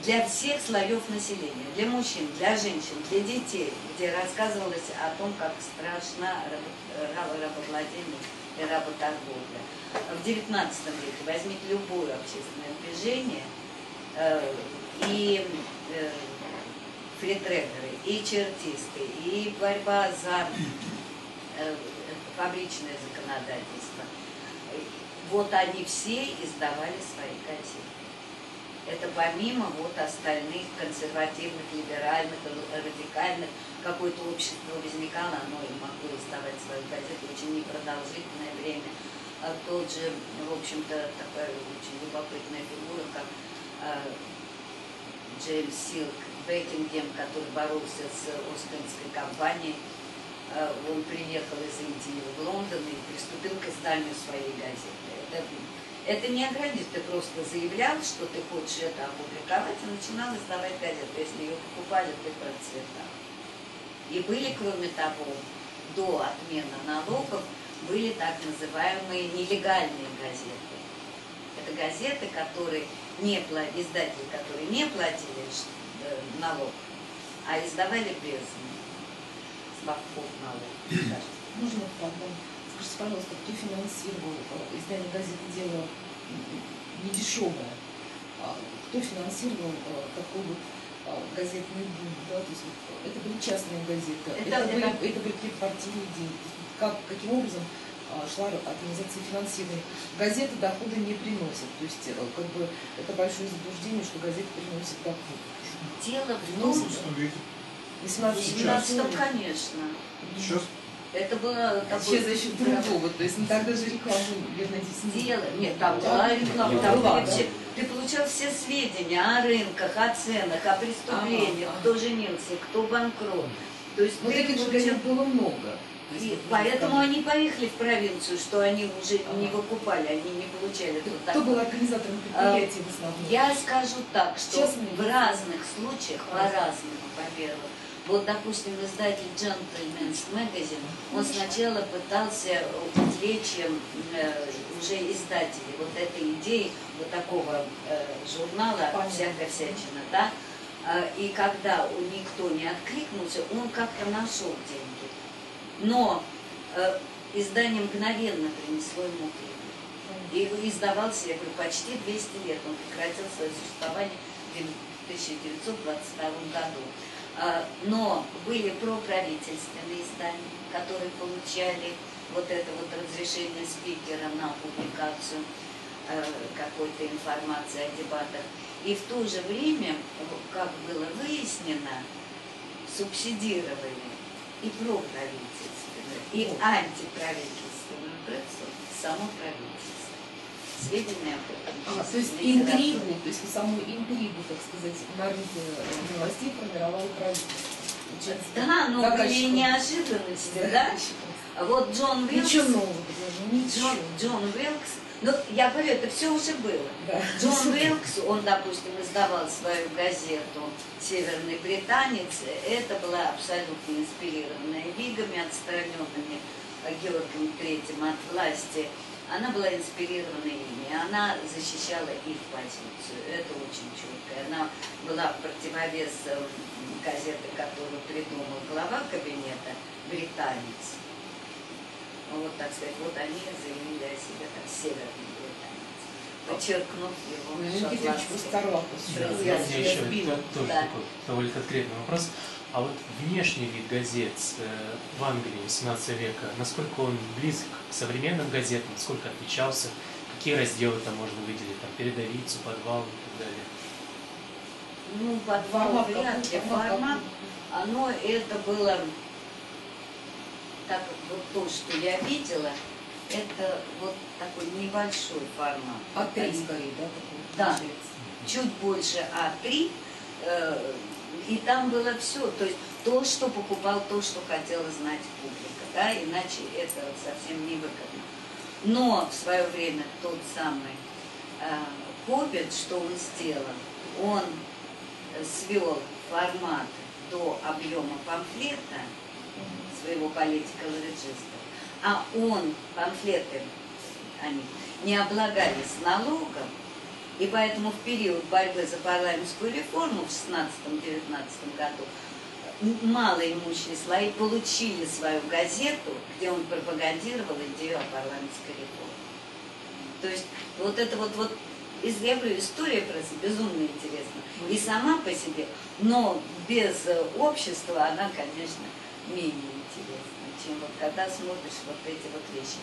для всех слоев населения, для мужчин, для женщин, для детей, где рассказывалось о том, как страшна рабо- рабо- рабовладение и работорговля. В XIX веке возьмите любое общественное движение, э, и э, фритрейдеры, и чертисты, и борьба за э, фабричное законодательство. Вот они все издавали свои газеты. Это помимо вот остальных консервативных, либеральных, радикальных, какое-то общество возникало, оно и могло издавать свою газету очень непродолжительное время. А тот же, в общем-то, такая очень любопытная фигура, как э, Джеймс Силк Бекингем, который боролся с Остинской компанией. Э, Он приехал из Индии в Лондон и приступил к изданию своей газеты. Это, это не ограничено, ты просто заявлял, что ты хочешь это опубликовать, и начинал издавать газету. Если ее покупали, ты процветал. И были, кроме того, до отмены налогов, были так называемые нелегальные газеты. Это газеты, которые не пла- издатели, которые не платили э, налог, а издавали без бабков налог. скажем. Скажите, пожалуйста, кто финансировал издание газеты «Дело» недешевое? А Кто финансировал э, такой вот э, газетный бум? Да? То есть вот это были частные газеты, Это- это, были, это- это были предпартийные деньги. Как, каким образом а, шла организация финансирования? Газеты дохода не приносят. То есть э, как бы это большое заблуждение, что газеты приносят доход. Дело в том, что- что 18 в 17 конечно. Сейчас Это было такое... Сейчас за счет другого, то есть не так даже рекламу, верно, здесь не Дело, нет, там была реклама, Ну, там была, все, ты получал все сведения о рынках, о ценах, о преступлениях, Ага, кто женился, кто банкрот. То есть Но ты таких получал- было много. И вот, поэтому они поехали в провинцию, что они уже не выкупали, они не получали Кто, кто был организатором предприятий в основном? Я скажу так, что Частные в разных случаях, по-разному, во-первых. Вот, допустим, издатель Gentleman's Magazine, он сначала пытался увлечь э, уже издателей вот этой идеи вот такого э, журнала. «Всякая всячина», да? А, И когда никто не откликнулся, он как-то нашел деньги. Но э, издание мгновенно принесло ему прибыль. И издавался, я говорю, почти 200 лет. Он прекратил свое существование в 1922 году. А, Но были проправительственные издания, которые получали вот это вот разрешение спикера на публикацию э, какой-то информации о дебатах. И в то же время, как было выяснено, субсидировали и проправительственную, и антиправительственную прессу само правительство. Сведения об этом. А, то есть интригу, то есть саму интригу, так сказать, на рынке э, новостей формировало правительство. Да, но были Заказчиком. неожиданности, да? Вот Джон Уилкс, Ничего нового, даже, ничего. Джон, Джон Уилкс, ну, я говорю, это все уже было. Да. Джон Уилкс, он, допустим, издавал свою газету «Северный британец». Это была абсолютно инспирированная Вигами, отстраненными Георгием Третьим от власти. Она была инспирирована ими, она защищала их позицию. Это очень четко. Она была в противовес э, газеты, которую придумал глава кабинета «Британец». Ну, Вот, так сказать, вот они заявили о себе как северный британец, подчеркнув его Никита Ильич шотландский Постаровкус. Да, Да. такой довольно конкретный вопрос. А вот внешний вид газет э, в Англии 18 века, насколько он близок к современным газетам, насколько отличался, какие разделы там можно выделить, там передовицу, подвал и так далее. Ну, подвал Формат вряд какой, ли. формат оно это было, так вот то, что я видела, это вот такой небольшой формат. А3 Они- скорее, да? такой Да. чуть больше А3, э, и там было все, то есть то, что покупал, то, что хотела знать публика, да, иначе это совсем невыгодно. Но в свое время тот самый э, Хоббит, что он сделал, он свел формат до объема памфлета своего политикал реджиста, а он, памфлеты, они не облагались налогом, и поэтому в период борьбы за парламентскую реформу в 16-19 году малоимущие слои получили свою газету, где он пропагандировал идею о парламентской реформе. То есть вот это вот, вот из- история просто безумно интересна. И сама по себе, но без общества она, конечно, менее интересна, чем вот когда смотришь вот эти вот вещи.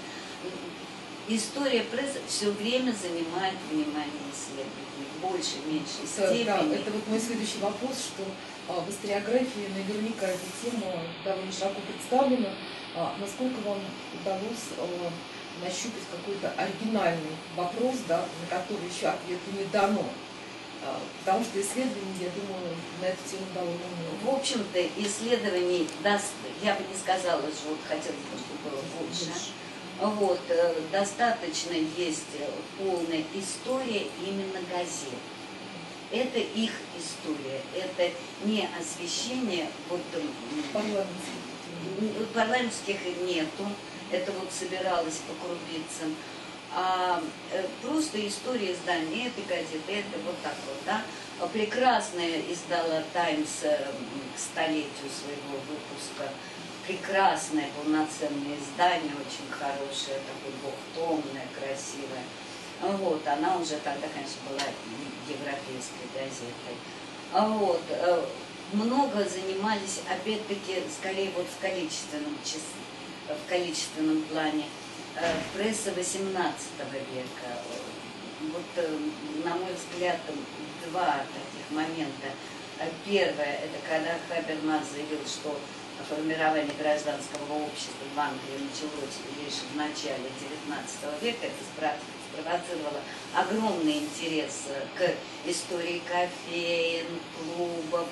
История прессы все время занимает внимание исследователей, в большей, меньшей Да, степени. да, это вот мой следующий вопрос, что а, в историографии наверняка эта тема довольно широко представлена. А, насколько вам удалось а, нащупать какой-то оригинальный вопрос, да, на который еще ответа не дано? А, потому что исследований, я думаю, на эту тему довольно В много. общем-то, исследований, даст, я бы не сказала, что вот хотелось бы, чтобы было больше. Вот, э, достаточно есть э, полная история именно газет. Это их история, это не освещение, вот м, Парламентский. м, парламентских нету, это вот собиралось по крупицам, а э, просто история издания этой газеты, это вот так вот, да. Прекрасное издала «Таймс» э, к столетию своего выпуска, прекрасное полноценное издание, очень хорошее, такое двухтомное, красивое. Вот, она уже тогда, конечно, была европейской газетой. А Вот, э, много занимались, опять-таки, скорее вот в количественном в количественном плане, э, пресса 18 века. Вот, э, на мой взгляд, два таких момента. Первое, это когда Хабермас заявил, что формирование гражданского общества в Англии началось лишь в начале XIX века. Это спровоцировало огромный интерес э, к истории кофеин, клубов,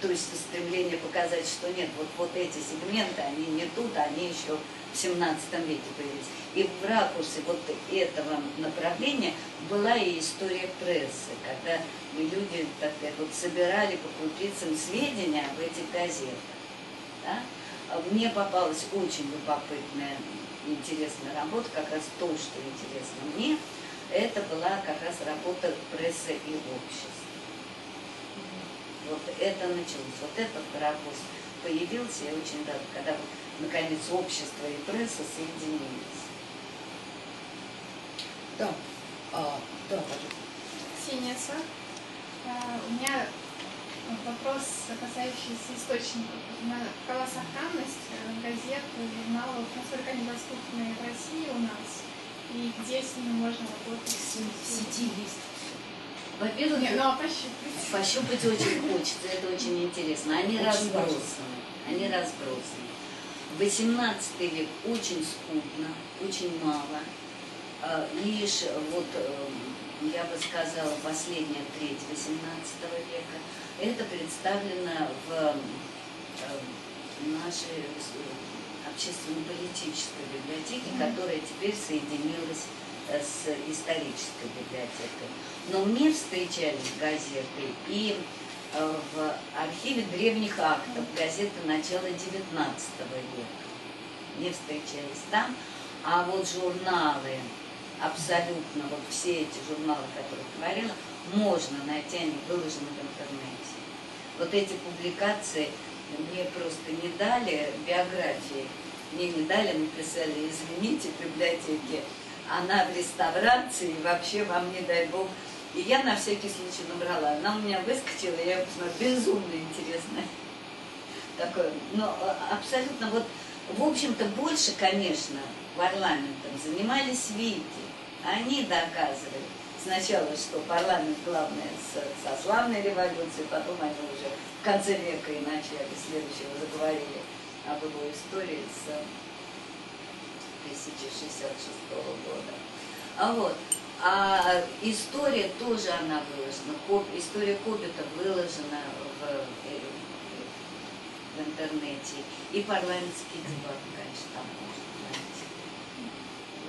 то есть стремление показать, что нет, вот, вот эти сегменты, они не тут, они еще в 17 веке появились. И в ракурсе вот этого направления была и история прессы, когда люди так вот, собирали по крупицам сведения об этих газетах. Да? А Мне попалась очень любопытная, интересная работа, как раз то, что интересно мне, это была как раз работа прессы и общества. Вот это началось, вот этот ракурс появился, я очень рада, когда вот, наконец общество и пресса соединились. Да. А, да, пожалуйста. Сак. А, У меня вопрос, касающийся источников. На- Какова сохранность э, газет, журналов, насколько они доступны в России у нас, и где с ними можно работать? В сети есть. Во-первых, ну а пощупать. Пощупать очень хочется, это очень интересно. Они Очень разбросаны, они разбросаны. 18 век очень скудно, очень мало. А, Лишь вот, э, я бы сказала, последняя треть 18 века, это представлено в э, нашей общественно-политической библиотеки, которая теперь соединилась э, с исторической библиотекой. Но мне встречались газеты и э, в архиве древних актов, газеты начала XIX века. Не встречались там. А вот журналы, абсолютно, вот все эти журналы, которые говорила, можно найти, они выложены в интернете. Вот эти публикации мне просто не дали биографии, мне не дали, написали, извините, в библиотеке, она в реставрации, вообще вам не дай бог. И я на всякий случай набрала. Она у меня выскочила, я посмотрела, безумно интересная. Такое, но а, абсолютно вот, в общем-то, больше, конечно, парламентом занимались вики. Они доказывали сначала, что парламент главное со славной революцией, потом они уже в конце века и начале следующего заговорили об его истории с 1066 года. А вот, а история тоже она выложена, Коб- история Кобита выложена в, э, в интернете, и парламентский дебат, конечно, там.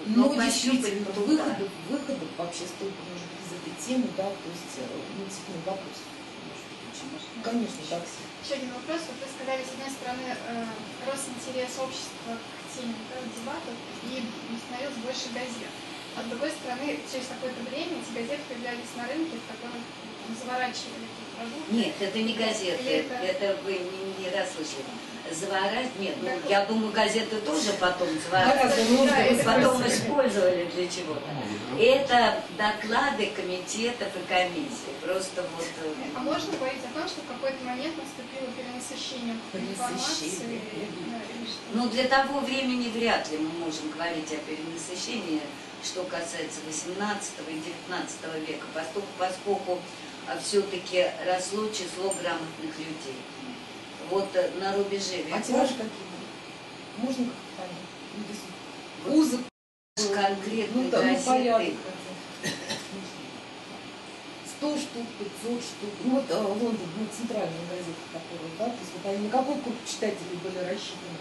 Ну, пощупать действительно, трудно. выходов, выходов вообще столько может быть из этой темы, да, то есть, э, ну, действительно, вопрос. может быть, очень. Конечно, так. Еще один вопрос. Вот вы сказали, с одной стороны, э, рос интерес общества к теме да, дебатов и становилось больше газет. А с другой стороны, через какое-то время эти газеты появлялись на рынке, в которых там, заворачивали продукты. Нет, это не газеты, это, это- вы не, не расслышали. Заворать, нет, ну, я думаю, газеты тоже потом заворачивали, потом использовали для чего-то. Это доклады комитетов и комиссий, просто вот... э, А можно говорить о том, что в какой-то момент наступило перенасыщение информации? Перенасыщение. или что? Ну, для того времени вряд ли мы можем говорить о перенасыщении, что касается 18 и 19 века, поскольку, поскольку все-таки росло число грамотных людей. Вот э, на рубеже А веков тиражи какие были? Можно как-то? Ну, Узы, конкретные ну, да, ну, газеты. порядок. 100 штук, 500 штук. Ну, вот э, Лондон, ну, центральная газета, которая, да, то есть вот они на какой круг читателей были рассчитаны?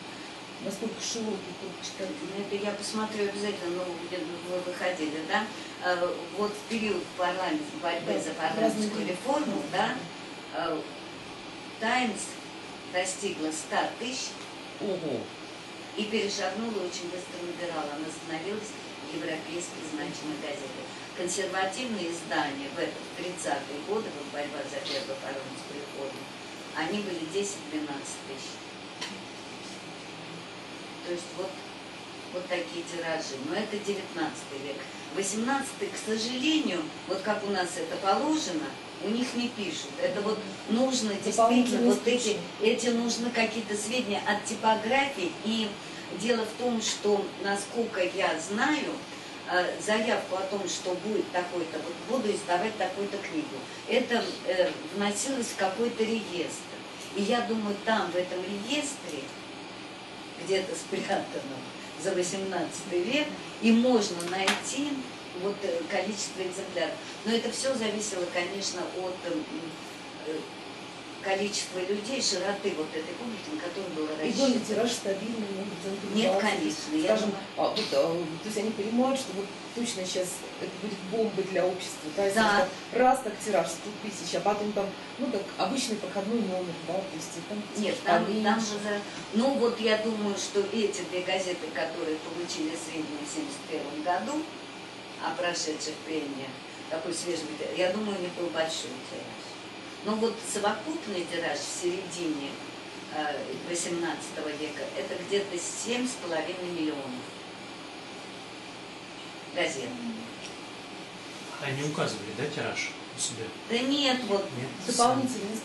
Насколько широкий круг читателей? Ну, Это я посмотрю обязательно, ну, где вы выходили, да? Э, Вот в период парламент, борьбы Да, за парламентскую реформу, да, Таймс достигла 100 тысяч Ого. и перешагнула очень быстро набирала. Она становилась европейской значимой газетой. Консервативные издания в этот 30-е годы, вот борьба за первую парламентскую реформу, они были 10-12 тысяч. То есть вот, вот такие тиражи. Но это 19 век. 18 к сожалению, вот как у нас это положено, у них не пишут. Это вот нужно действительно, вот эти, эти нужны какие-то сведения от типографии. И дело в том, что, насколько я знаю, э, заявку о том, что будет такой-то, вот буду издавать такую-то книгу, это э, вносилось в какой-то реестр. И я думаю, там, в этом реестре, где-то спрятанном за 18 век, и можно найти вот э, количество экземпляров. Но это все зависело, конечно, от э, э, количества людей, широты вот этой публики, на которую было И рассчитано. тираж стабильный, могут Нет, заинтересоваться. конечно, я Скажем, думаю- а, вот, а, то есть они понимают, что вот точно сейчас это будет бомба для общества. Да, Да. что раз так тираж 100 тысяч, а потом там, ну так, обычный проходной номер, да, то есть и там Нет, там, поменьше. там же, за- ну вот я думаю, что эти две газеты, которые получили сведения в 1971 году о прошедших прениях, такой свежий, материал, я думаю, у них был большой тираж. Но вот совокупный тираж в середине э, 18 века это где-то 7,5 миллионов газет. Они указывали, да, тираж у себя? Да нет, вот Нет? Дополнительный.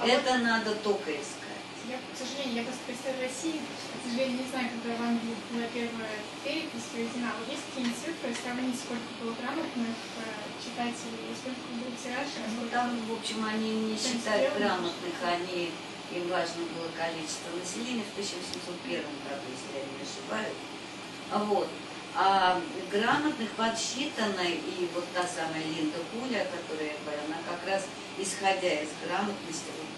А это надо только искать. Я, к сожалению, я просто представляю России, к сожалению, не знаю, когда в Англии была первая перепись проведена. Вот есть какие-нибудь цифры, сравнить, сколько было грамотных э, читателей, и сколько был тираж, Ну, там, в общем, они не считают грамотных, они, им важно было количество населения в 1801 году, если я не ошибаюсь. А Вот. А грамотных подсчитано, и вот та самая Линда Куля, о которой я она как раз, исходя из грамотности, вот,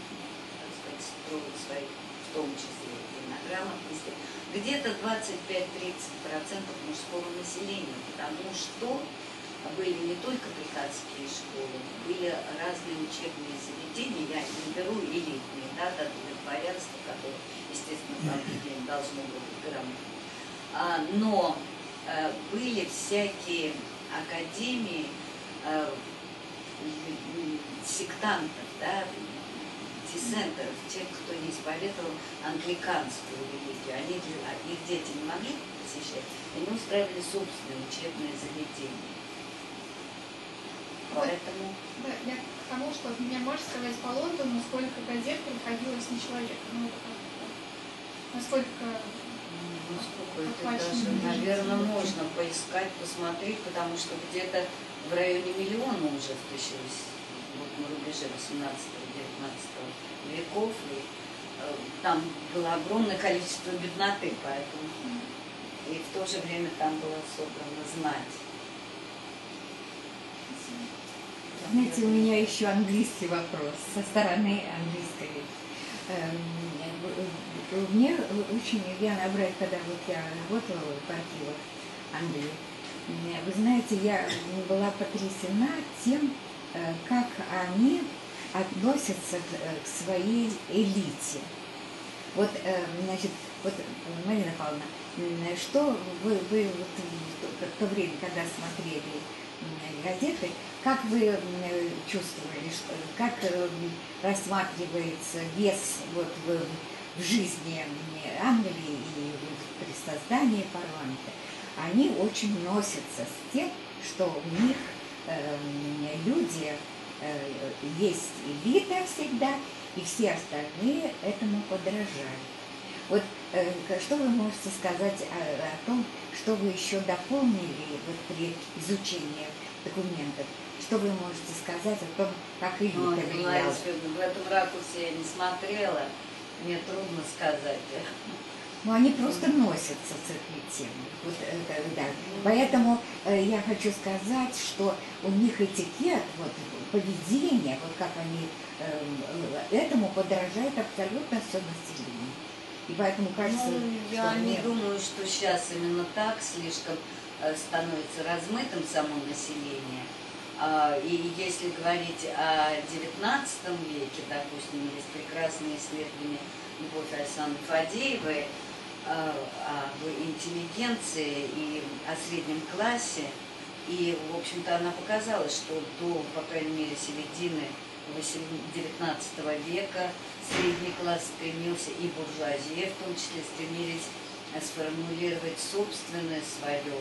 образовывают своих, в том числе и на грамотности, где-то 25-30% мужского населения, потому что были не только приходские школы, были разные учебные заведения, я не беру элитные, да, до дворянства, которые, естественно, по определению должно быть грамотно. А, но а, были всякие академии а, сектантов, да, диссентеров, тех, кто не исповедовал англиканскую религию. Они, их дети не могли посещать, они устраивали собственные учебные заведения. Поэтому... Да, я к тому, что от меня можешь сказать по Лондону, сколько газет приходилось на человека. Ну, это как насколько ну, сколько это даже, наверное, можно поискать, посмотреть, потому что где-то в районе миллиона уже в вот на рубеже 18-19 веков, и э, там было огромное количество бедноты, поэтому и в то же время там была собрана знать. Знаете, у меня еще английский вопрос со стороны английской. Эм, мне очень, я набрать, когда вот я работала в архивах Англии, вы знаете, я была потрясена тем, Э, как они относятся к э, своей элите. Вот, э, значит, вот, Марина Павловна, что вы, вы вот в то время, когда смотрели газеты, как вы чувствовали, как рассматривается вес вот в, в жизни Англии и при создании парламента? Они очень носятся с тем, что у них люди, э, есть элита всегда, и все остальные этому подражают. Вот э, что вы можете сказать о, о том, что вы еще дополнили вот при изучении документов? Что вы можете сказать о том, как элита ну, влияла? В этом ракурсе я не смотрела, мне трудно сказать. Но они просто носятся с этой темой. Вот, да. Поэтому э, я хочу сказать, что у них этикет, вот, поведение, вот как они э, этому подражает абсолютно все население. И поэтому кажется, ну, я что не нет. думаю, что сейчас именно так слишком э, становится размытым само население. А, и если говорить о XIX веке, допустим, есть прекрасные исследования Любовь Александровны Фадеевой, об интеллигенции и о среднем классе. И, в общем-то, она показала, что до, по крайней мере, середины XIX века средний класс стремился и буржуазия, в том числе стремились сформулировать собственное свое,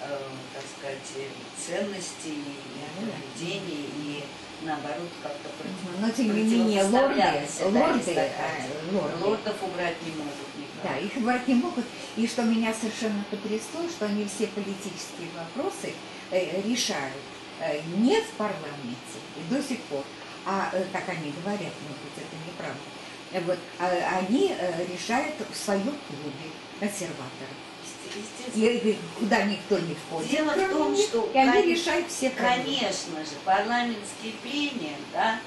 э, так сказать, ценности и поведение, и наоборот как-то против... Но тем не менее лорды, лорды, а, лорды, лордов убрать не могут. Да, их убрать не могут. И что меня совершенно потрясло, что они все политические вопросы э, решают э, не в парламенте и до сих пор, а, э, как они говорят, может быть, это неправда, вот, а, они решают в своем клубе консерваторы. И, куда никто не входит. Дело в том, что и они решают все проблемы. Конечно же, парламентские прения, да,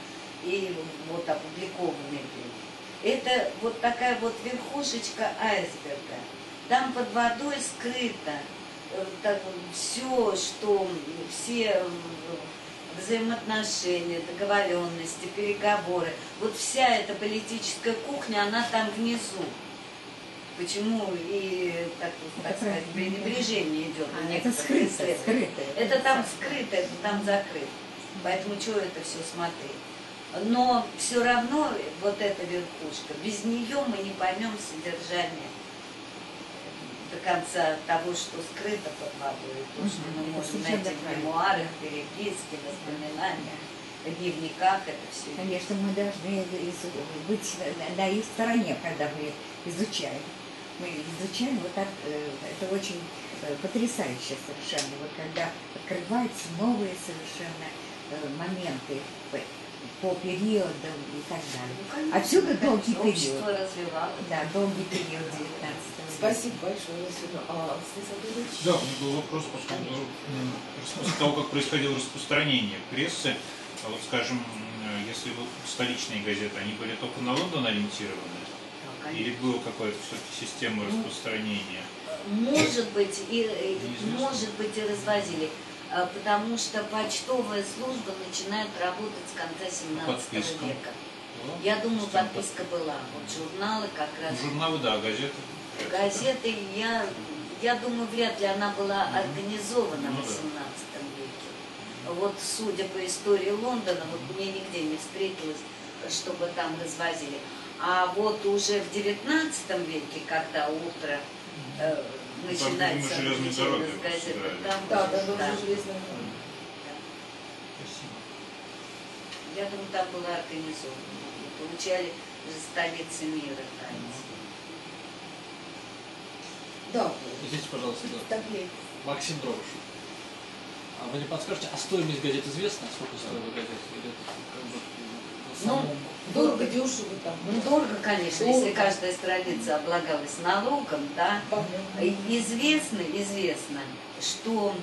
и вот опубликованные прения, это вот такая вот верхушечка айсберга. Там под водой скрыто э, все, что все э, взаимоотношения, договоренности, переговоры. Вот вся эта политическая кухня, она там внизу. Почему и, так, так сказать, пренебрежение идет а, у Это скрыто, скрыто. Это там скрыто, это там закрыто. Поэтому чего это все смотреть? Но все равно вот эта верхушка, без нее мы не поймем содержание до конца того, что скрыто под водой, то, что мы можем найти в мемуарах, переписке, воспоминаниях, дневниках, это все. Конечно, мы должны быть на их стороне, когда мы изучаем. Мы изучаем вот так, э, это очень э, потрясающе совершенно, вот когда открываются новые совершенно э, моменты по периодам и так далее. Ну, конечно, Отсюда долгий период. развивалось. Да, долгий период 19 века. Спасибо большое, а, Да, у меня был вопрос по поводу после того, как происходило распространение прессы. А вот, скажем, если вот столичные газеты, они были только на Лондон ориентированы? Или была какая-то все-таки система распространения? Может быть, и, и- Неизвестно. может быть, и развозили. А, Потому что почтовая служба начинает работать с конца 17 Подписка. века. Была? Я думаю, подписка была. Вот журналы как раз. Журналы, да, газеты. Газеты, я, я думаю, вряд ли она была организована Ну в да. 18 веке. Вот судя по истории Лондона, вот мне нигде не встретилось, чтобы там развозили. А вот уже в 19 веке, когда утро э, начинается видимо, железные движение дороги с газеты, собирали. там Да, да. уже железная Спасибо. Я думаю, там было организовано. И получали из столицы мира тайны. Да, Извините, пожалуйста, да. Максим Дробышев. А вы не подскажете, а стоимость газет известна? Сколько стоила газета? Или это как бы Ну. Дорого, дешево там. Ну, дорого, конечно, Дорого. если каждая страница облагалась налогом, да. Понятно. И Известно, известно, что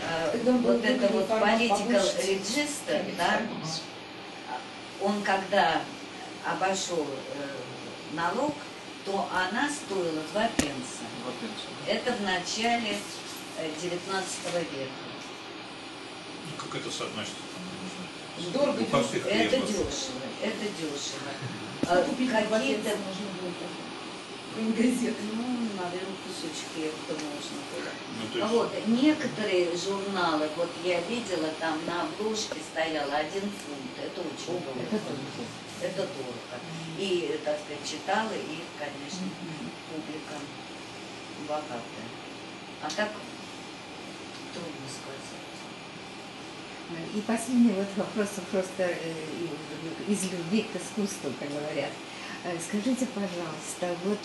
э, Тогда вот это выгодный вот political register, да, он когда обошел э, налог, то она стоила 2 пенса. Два пенса. Это в начале э, 19 века. Ну, Как это соотносится? Дорого, У простых дешево. Это дешево, это дешево. А купить Какие-то, можно было там. Кроме газет. ну, наверное, кусочек хлеба можно было. Ну, есть, Вот, некоторые журналы, вот я видела, там на обложке стояло один фунт. Это очень дорого. Это тоже. Это дорого. И, так сказать, читала их, конечно, публика богатая. А так трудно сказать. И последний вот вопрос просто э, из любви к искусству, как говорят. Э, Скажите, пожалуйста, вот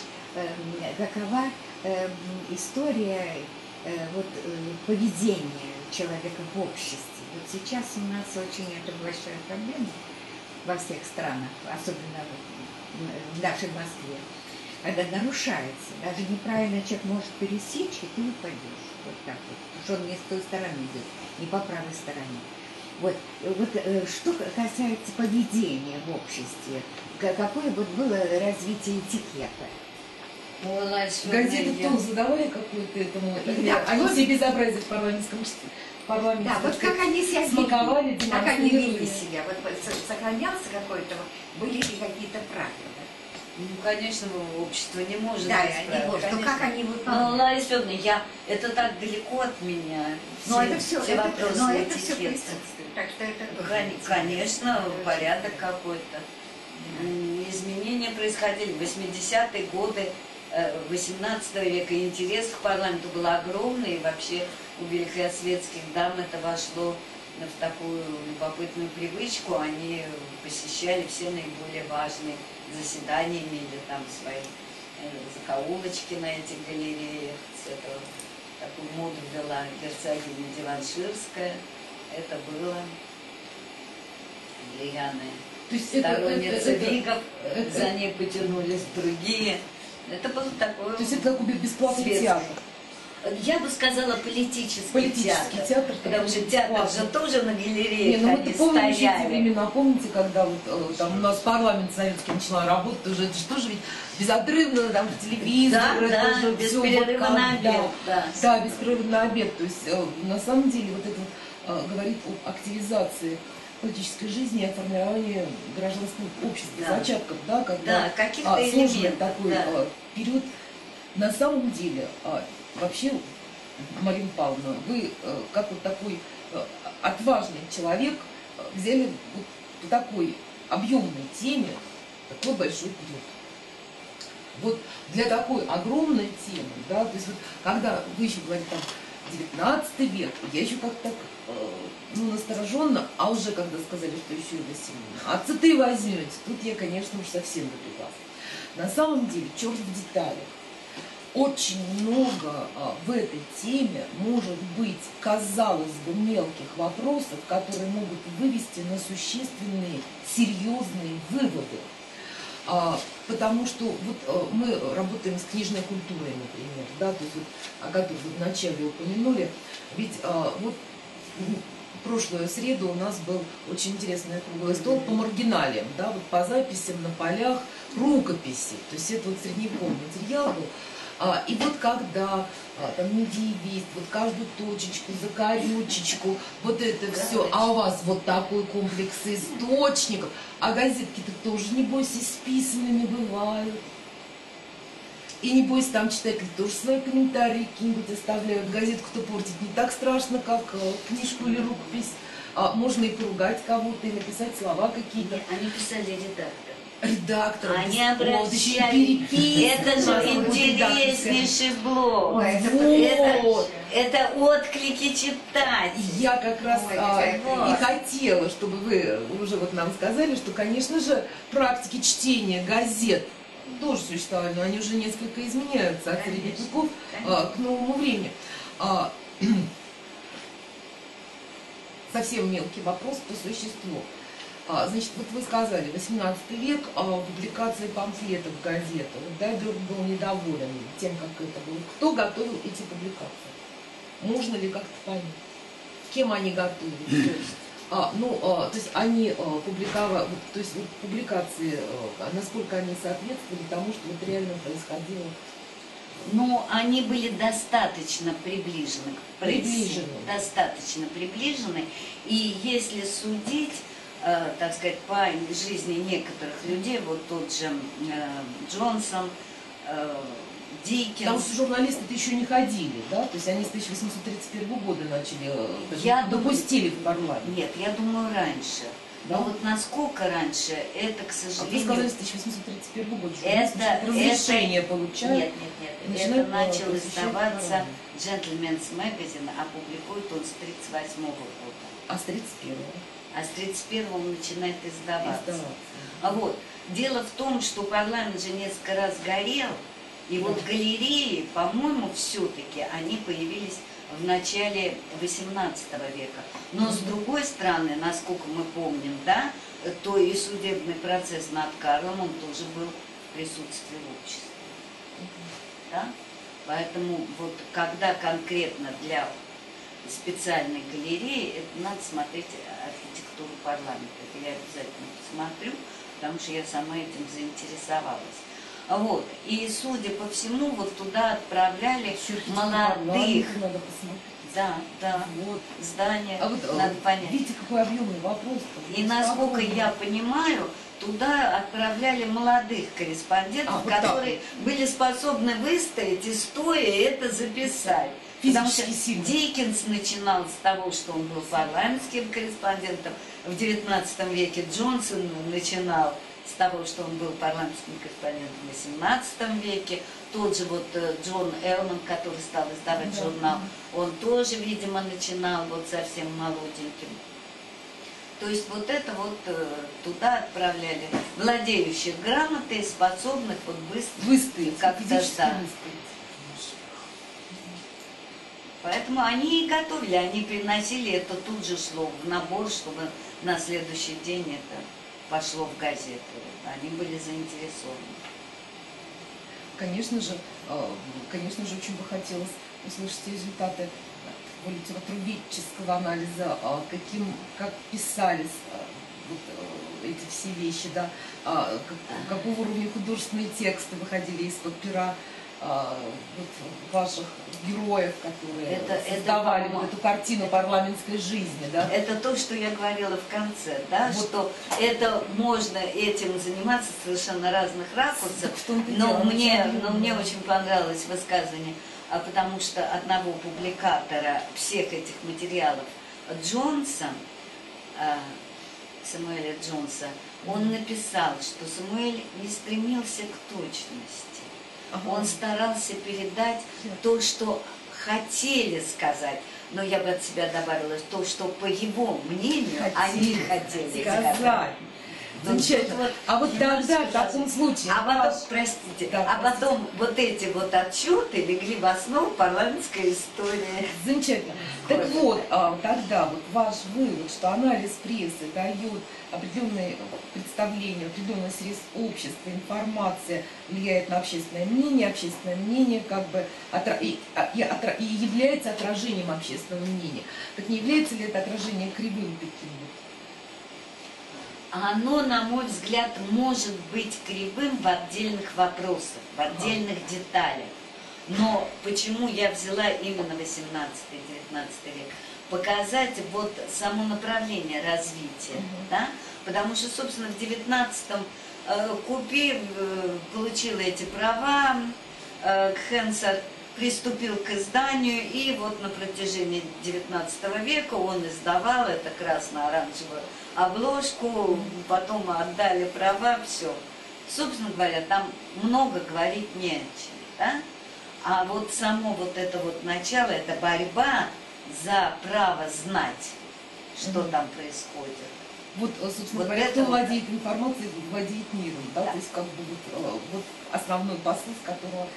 какова эм, история э, вот, э, поведения человека в обществе? Вот сейчас у нас очень это большая проблема во всех странах, особенно в нашей Москве, когда нарушается. Даже неправильно человек может пересечь, и ты упадешь. Вот так вот. Потому что он не с той стороны идет, не по правой стороне. Вот, э, вот э, что касается поведения в обществе, ка- какое вот было развитие этикета? Газеты тоже задавали какую-то этому, или Да, они вот- все безобразие в парламентском парламенте, Да, вот как они себя смаковали, вели, как они вели себя, вот вот со- сохранялся какой-то, были ли какие-то правила? Ну, конечно, общество не может Да, быть они, правил, вот, то конечно. как они Ну, выполняли? Лариса Федоровна, я, это так далеко от меня. Но все, это все, все вопросы но это все что это. Конечно, порядок какой-то. Изменения происходили в 80-е годы э, 18 века. И интерес к парламенту был огромный. И вообще у великосветских дам это вошло в такую любопытную привычку. Они посещали все наиболее важные заседания, имели там свои э, закоулочки на этих галереях. С этого такую моду ввела герцогиня Диванширская. Это было влияние То есть это- это- Вигов, это- за ней потянулись другие. Это был такой То есть это как бесплатный светский. театр. Я бы сказала политический, Политический театр. Потому такой что театр бесплатный. же тоже на Не, галерее ну они вот помните эти стояли. времена, помните, когда вот э, там у нас парламент советский начала работать, уже это же тоже ведь безотрывно там телевизор, Да, это да, же без перерыва вот на обед, да. да. Да, без перерыва на обед. То есть э, на самом деле вот это э, говорит об активизации политической жизни и о формировании гражданского общества, Да. зачатков, да, когда Да, а, сложный такой да. э, период. На самом деле, а, вообще, Марина Павловна, вы э, как вот такой э, отважный человек э, взяли вот по такой объемной теме такой большой период. Вот для такой огромной темы, да, то есть вот когда вы еще говорите там 19 век, я еще как-то так, ну, настороженно, а уже когда сказали, что еще и 18, а цветы возьмете, тут я, конечно, уж совсем напряглась. На самом деле, черт в деталях. Очень много а, в этой теме может быть, казалось бы, мелких вопросов, которые могут вывести на существенные, серьезные выводы. А, потому что вот а, мы работаем с книжной культурой, например, да, то есть вот, о которой вы вначале упомянули, ведь а, вот прошлую среду у нас был очень интересный круглый стол по маргиналиям, да, вот по записям на полях рукописи. То есть это вот средневековый материал был. А, и вот когда а, там медиевист, вот каждую точечку, закорючечку, вот это все, а у вас вот такой комплекс источников, а газетки-то тоже, небось, исписанными бывают. И небось там читатели тоже свои комментарии какие-нибудь оставляют. Газетку-то портить не так страшно, как э, книжку или рукопись. А, можно и поругать кого-то, и написать слова какие-то. Они писали редактор. Редактор. Они обращались. Это же интереснейший блог. Ой, это Вот. Это, это отклики читать. Я как раз Ой, а, и хотела, чтобы вы уже вот нам сказали, что, конечно же, практики чтения газет тоже существовали, но они уже несколько изменяются от средних веков а, к новому времени. А, совсем мелкий вопрос по существу. А, значит, вот вы сказали, 18 век, а, публикация памфлетов в газетах. Вот Дайберг был недоволен тем, как это было. Кто готовил эти публикации? Можно ли как-то понять? Кем они готовили? А, ну, а, то есть они а, публиковали, то есть публикации, а, насколько они соответствовали тому, что вот реально происходило? Ну, они были достаточно приближены к прессе. Приближены. Достаточно приближены. И если судить, э, так сказать, по жизни некоторых людей, вот тот же э, Джонсон, э, Диккенс, Потому что журналисты-то еще не ходили, да? То есть они с 1831 года начали, э, Я думаю- допустили в парламент. Нет, я думаю, раньше. Да? Но вот насколько раньше, это, к А вы сожалению... сказали, с 1831 года Это- разрешение получают. Нет, нет, нет. начинают, это начал издаваться. Gentleman's Magazine, а публикует он с 1938 года. А с 31 А с 31 начинает издаваться. издаваться. А вот, дело в том, что парламент же несколько раз горел, и вот галереи, по-моему, все-таки они появились в начале 18 века. Но с другой стороны, насколько мы помним, да, то и судебный процесс над Карлом, он тоже был в присутствии в обществе. Да? Поэтому вот когда конкретно для специальной галереи, это надо смотреть архитектуру парламента. Это я обязательно посмотрю, потому что я сама этим заинтересовалась. Вот. И, судя по всему, вот туда отправляли Ещё архитектуру молодых. Надо посмотреть. Да, да. Вот. Здания А вот э, надо понять. видите, какой объемный вопрос. И насколько я понимаю, туда отправляли молодых корреспондентов, А, вот так которые были способны выстоять и стоя это записать. Потому что сильно. Диккенс начинал с того, что он был парламентским корреспондентом. В XIX веке Джонсон начинал с того, что он был парламентским корреспондентом в XVIII веке. Тот же вот э, Джон Элман, который стал издавать Да. журнал, он тоже, видимо, начинал вот совсем молоденьким. То есть вот это вот э, туда отправляли владеющих грамотой, способных вот быстро Выстоять, как-то да. Поэтому они и готовили, они приносили, это тут же шло в набор, чтобы на следующий день это пошло в газету. Они были заинтересованы. Конечно же, э, конечно же, очень бы хотелось услышать результаты э, литературоведческого анализа, а, каким, как писались а, вот, э, эти все вещи, да, а, как- какого уровня художественные тексты выходили из-под пера а, вот, ваших героев, которые Это- это, создавали по-моему, вот эту картину парламентской жизни, да? Это то, что я говорила в конце, да, Вот. что это можно этим заниматься совершенно разных ракурсов. Но мне, но мне очень понравилось высказывание, а потому что одного публикатора всех этих материалов Джонса, а, Самуэля Джонса, он написал, что Самуэль не стремился к точности. Он старался передать то, что хотели сказать. Но я бы от себя добавила то, что по его мнению они хотели сказать. сказать. Замечательно. Вот А вот тогда, в таком случае, А потом, ваш- простите, Да, а потом вот эти вот отчеты легли в основу парламентской истории. Замечательно. Так вот, а, тогда вот ваш вывод, что анализ прессы дает определенные представления, определенный срез общества, информация влияет на общественное мнение, общественное мнение как бы отра- и, а, и отра- и является отражением общественного мнения. Так не является ли это отражение кривым каким-нибудь? Оно, на мой взгляд, может быть кривым в отдельных вопросах, в отдельных деталях. Но почему я взяла именно 18-19 век? Показать вот само направление развития, Мгм. да? Потому что, собственно, в 19-м э, Купи э, получил эти права, э, приступил к изданию, и вот на протяжении 19 века он издавал это красно-оранжевую обложку, потом отдали права, все. Собственно говоря, там много говорить не о чем, да? А вот само вот это вот начало, это борьба за право знать, что Мгм. там происходит. Вот, собственно Вот говоря, это кто вот. владеет информацией, владеет миром, да, Да. то есть как бы вот, э, вот основной посыл, с которого,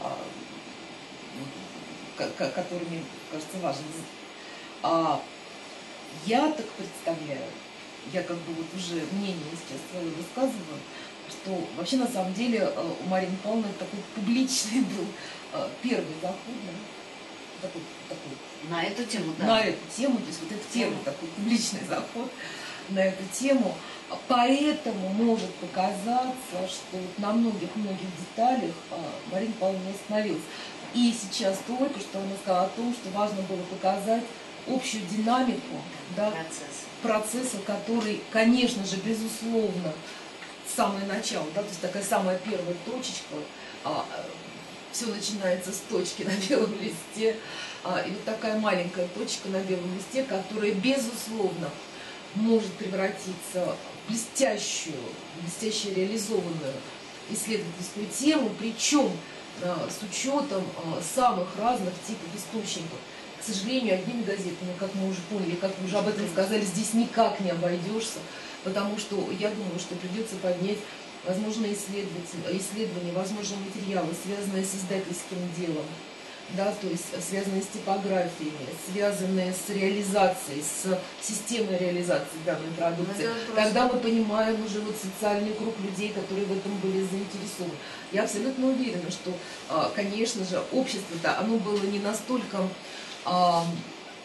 а, ко- который мне кажется важен. А я так представляю, я как бы вот уже мнение сейчас свое высказываю, что вообще на самом деле э, у Марины Павловны такой публичный был э, первый заход, да, такой, такой На эту тему, да. на эту тему, то есть вот этот первый такой публичный заход на эту тему. Поэтому может показаться, что вот на многих-многих деталях а, Марина Павловна не остановилась. И сейчас только что она сказала о том, что важно было показать общую динамику да, Процесс. Процесса, который, конечно же, безусловно, самое начало, да, то есть такая самая первая точечка, все начинается с точки на белом листе, а, и вот такая маленькая точка на белом листе, которая, безусловно, может превратиться в блестящую, блестяще реализованную исследовательскую тему, причем а, с учетом а, самых разных типов источников. К сожалению, одними газетами, как мы уже поняли, как вы уже об этом сказали, здесь никак не обойдешься, потому что я думаю, что придется поднять возможно, исследования, возможно, материалы, связанные с издательским делом, да, то есть связанные с типографиями, связанные с реализацией, с системой реализации данной продукции. Ну, Тогда мы понимаем уже вот социальный круг людей, которые в этом были заинтересованы. Я абсолютно уверена, что, а, конечно же, общество-то, оно было не настолько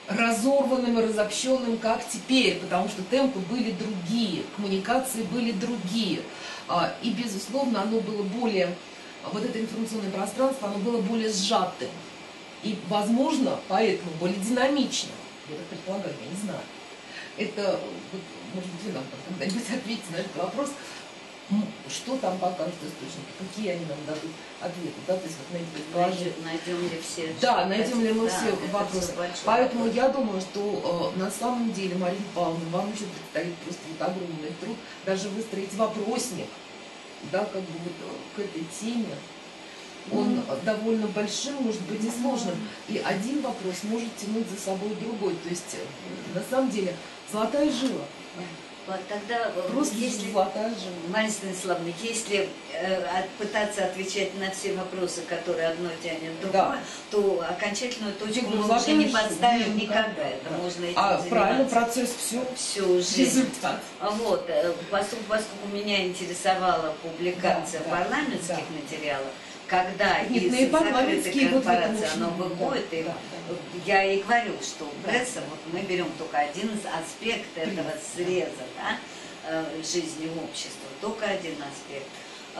разорванным разобщенным, как теперь, потому что темпы были другие, коммуникации были другие. А, И, безусловно, оно было более, вот это информационное пространство, оно было более сжатым. И, возможно, поэтому более динамичным. Я так предполагаю, я не знаю. Это, может быть, вы нам когда-нибудь ответите на этот вопрос. М, Что там покажут источники, какие они нам дадут ответы, да, то есть вот на эти предположения. Найдем, найдем ли все? Да, найдем ли мы Да, все вопросы. Поэтому вопрос. я думаю, что э, на самом деле, Марина Павловна, вам еще предстоит просто вот огромный труд даже выстроить вопросник, да, как бы вот э, к этой теме. Он э, довольно большим, может быть, и сложным. И один вопрос может тянуть за собой другой. То есть, э, на самом деле, золотая жила. Тогда, Просто если. Мария Станиславовна, если э, пытаться отвечать на все вопросы, которые одно тянет другое, Да. то окончательную точку мы уже не жила. поставим Нет, никогда. Это можно этим А правильно, процесс все всю жизнь. результат. А Вот, э, поскольку, поскольку меня интересовала публикация Да, да, парламентских да. материалов, когда Нет, из ну и парламентские закрытых вот в этом корпораций оно выходит, да, и да, я и говорю, что пресса, вот мы берем только один из аспектов этого среза да, э, жизни общества, только один аспект.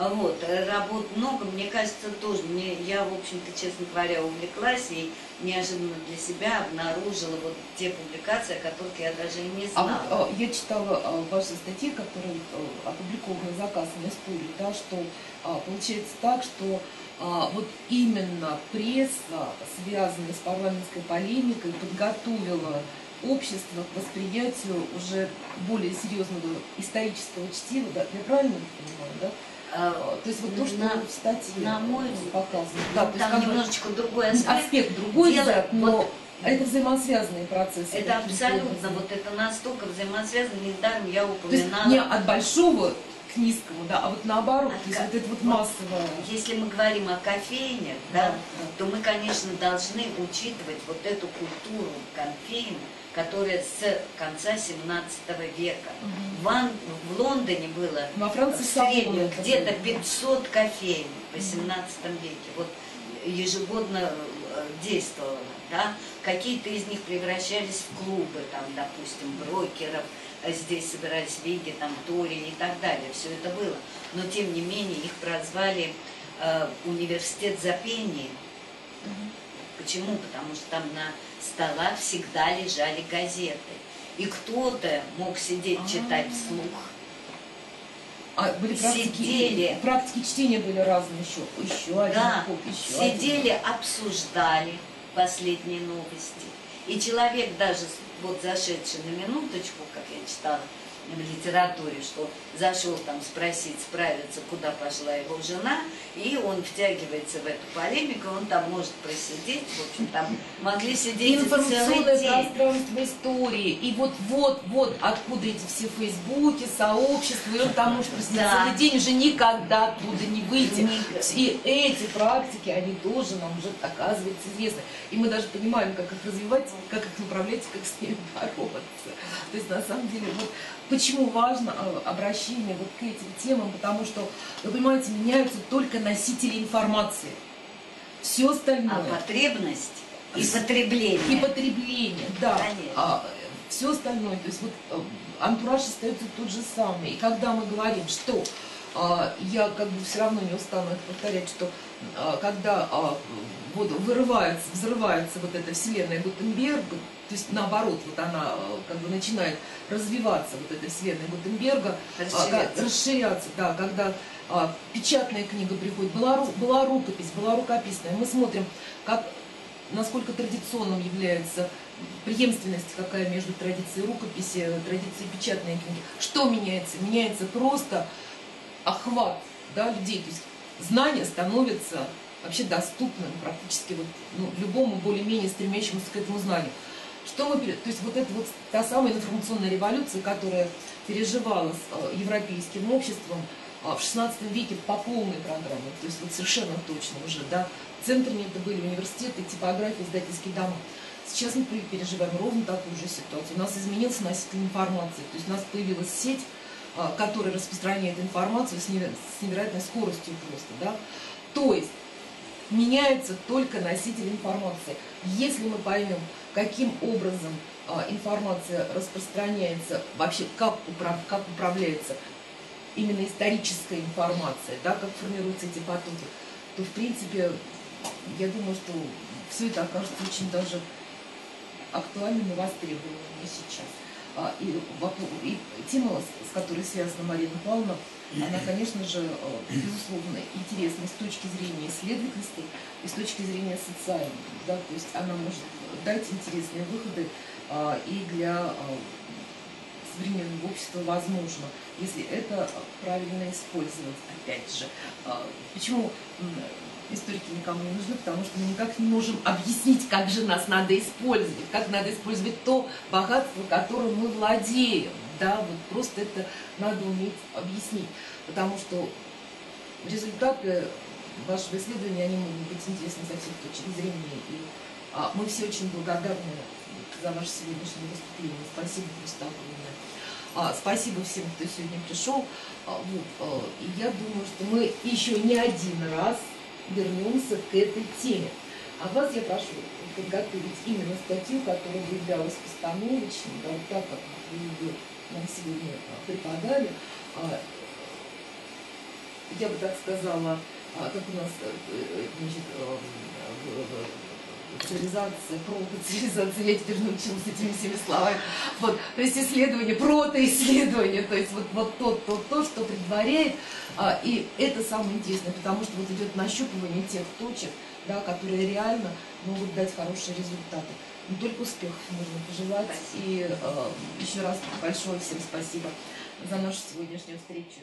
А Вот, э, работ много, мне кажется, тоже. Мне, я, в общем-то, честно говоря, увлеклась и неожиданно для себя обнаружила вот те публикации, о которых я даже и не А знала. вот а, я читала а, ваши статьи, которые а, опубликованы кассами спорят, да, что а, получается так, что а, вот именно пресса, связанная с парламентской полемикой, подготовила общество к восприятию уже более серьезного исторического чтива, да, я правильно понимаю, да? А, А, То есть вот то, что На- в статье на мой показано. Да, то есть там бы немножечко другой аспект. аспект другой Дело- взят, но вот А это взаимосвязанные процессы. Это абсолютно, вот это настолько взаимосвязано, недаром я То есть упоминала. не от большого к низкому, да, а вот наоборот, От то есть ка- вот это вот массовое. Если мы говорим о кофейнях, да, то мы, конечно, должны учитывать вот эту культуру кофеин, которая с конца 17 века. В, Ан- в Лондоне было Во в Франции среднем салоны это где-то были. 500 кофеин в 18 веке. Вот ежегодно э, действовало, да. Какие-то из них превращались в клубы, там, допустим, брокеров, а здесь собирались лиги, там, Тори и так далее. Все это было. Но, тем не менее, их прозвали э, университет за пение. Почему? Потому что там на столах всегда лежали газеты. И кто-то мог сидеть читать вслух. А были практики, Сидели. практики чтения были разные еще. Еще один Да, ход, еще один. сидели, обсуждали последние новости. И человек даже, вот зашедший на минуточку, как я читала в литературе, что зашел там спросить, справиться, куда пошла его жена, и он втягивается в эту полемику, он там может просидеть, в общем, там могли сидеть информационное пространство истории. И вот, вот, вот откуда эти все фейсбуки, сообщества, и он там может просидеть Да. целый день, уже никогда оттуда не выйти. И эти практики, они тоже нам уже, оказывается, известны. И мы даже понимаем, как их развивать, как их направлять, как с ними бороться. То есть, на самом деле, вот почему важно э, обращение вот к этим темам, потому что, вы понимаете, меняются только носители информации. Все остальное. А потребность и потребление. И потребление, да. Конечно. все остальное, то есть вот э, антураж остается тот же самый. И когда мы говорим, что а, я как бы все равно не устану это повторять, что а, когда а, вот вырывается, взрывается вот эта вселенная Гутенберга, то есть наоборот, вот она а, как бы начинает развиваться, вот эта вселенная Гутенберга, а, как- Расширяться. расширяться, да, когда а, печатная книга приходит, была, была рукопись, была рукописная, мы смотрим, как, насколько традиционным является преемственность какая между традицией рукописи, традицией печатной книги. Что меняется? Меняется просто охват да, людей, то есть знание становится вообще доступным практически вот, ну, любому более-менее стремящемуся к этому знанию. Что мы, то есть вот это вот та самая информационная революция, которая переживалась э, европейским обществом э, в 16 веке по полной программе, то есть вот совершенно точно уже, да, центрами это были университеты, типографии, издательские дома. Сейчас мы пе- переживаем ровно такую же ситуацию. У нас изменился носитель информации, то есть у нас появилась сеть, а, которая распространяет информацию с невероятной скоростью просто, да. То есть меняется только носитель информации. Если мы поймем, каким образом а, информация распространяется, вообще как, управ- как управляется именно историческая информация, да, как формируются эти потоки, то в принципе я думаю, что все это окажется очень даже актуальным и востребованным сейчас. А, И, и тема, с которой связана Марина Павловна, она, конечно же, э, безусловно, интересна с точки зрения исследовательской и с точки зрения социальной. Да? То есть она может дать интересные выходы а, и для а, современного общества возможно, если это правильно использовать, опять же. А, Почему историки никому не нужны? Потому что мы никак не можем объяснить, как же нас надо использовать, как надо использовать то богатство, которым мы владеем. Да, вот просто это надо уметь объяснить, потому что результаты вашего исследования, они могут быть интересны со всех точек зрения. И а, мы все очень благодарны за ваше сегодняшнее выступление. Спасибо просто огромное. А, спасибо всем, кто сегодня пришел. А, вот, а, и я думаю, что мы еще не один раз вернемся к этой теме. А вас я прошу подготовить именно статью, которая являлась постановочной, да, вот так, как вы ее нам сегодня преподали. А, я бы так сказала, а, как у нас э, значит, э, цивилизация, протоцивилизация, я теперь научилась этими всеми словами. Вот, то есть исследование, протоисследование, то есть вот, вот то, то, то, что предваряет, а, и это самое интересное, потому что вот идет нащупывание тех точек, да, которые реально могут дать хорошие результаты. Только успехов можно пожелать. Спасибо. И э, еще раз большое всем спасибо за нашу сегодняшнюю встречу.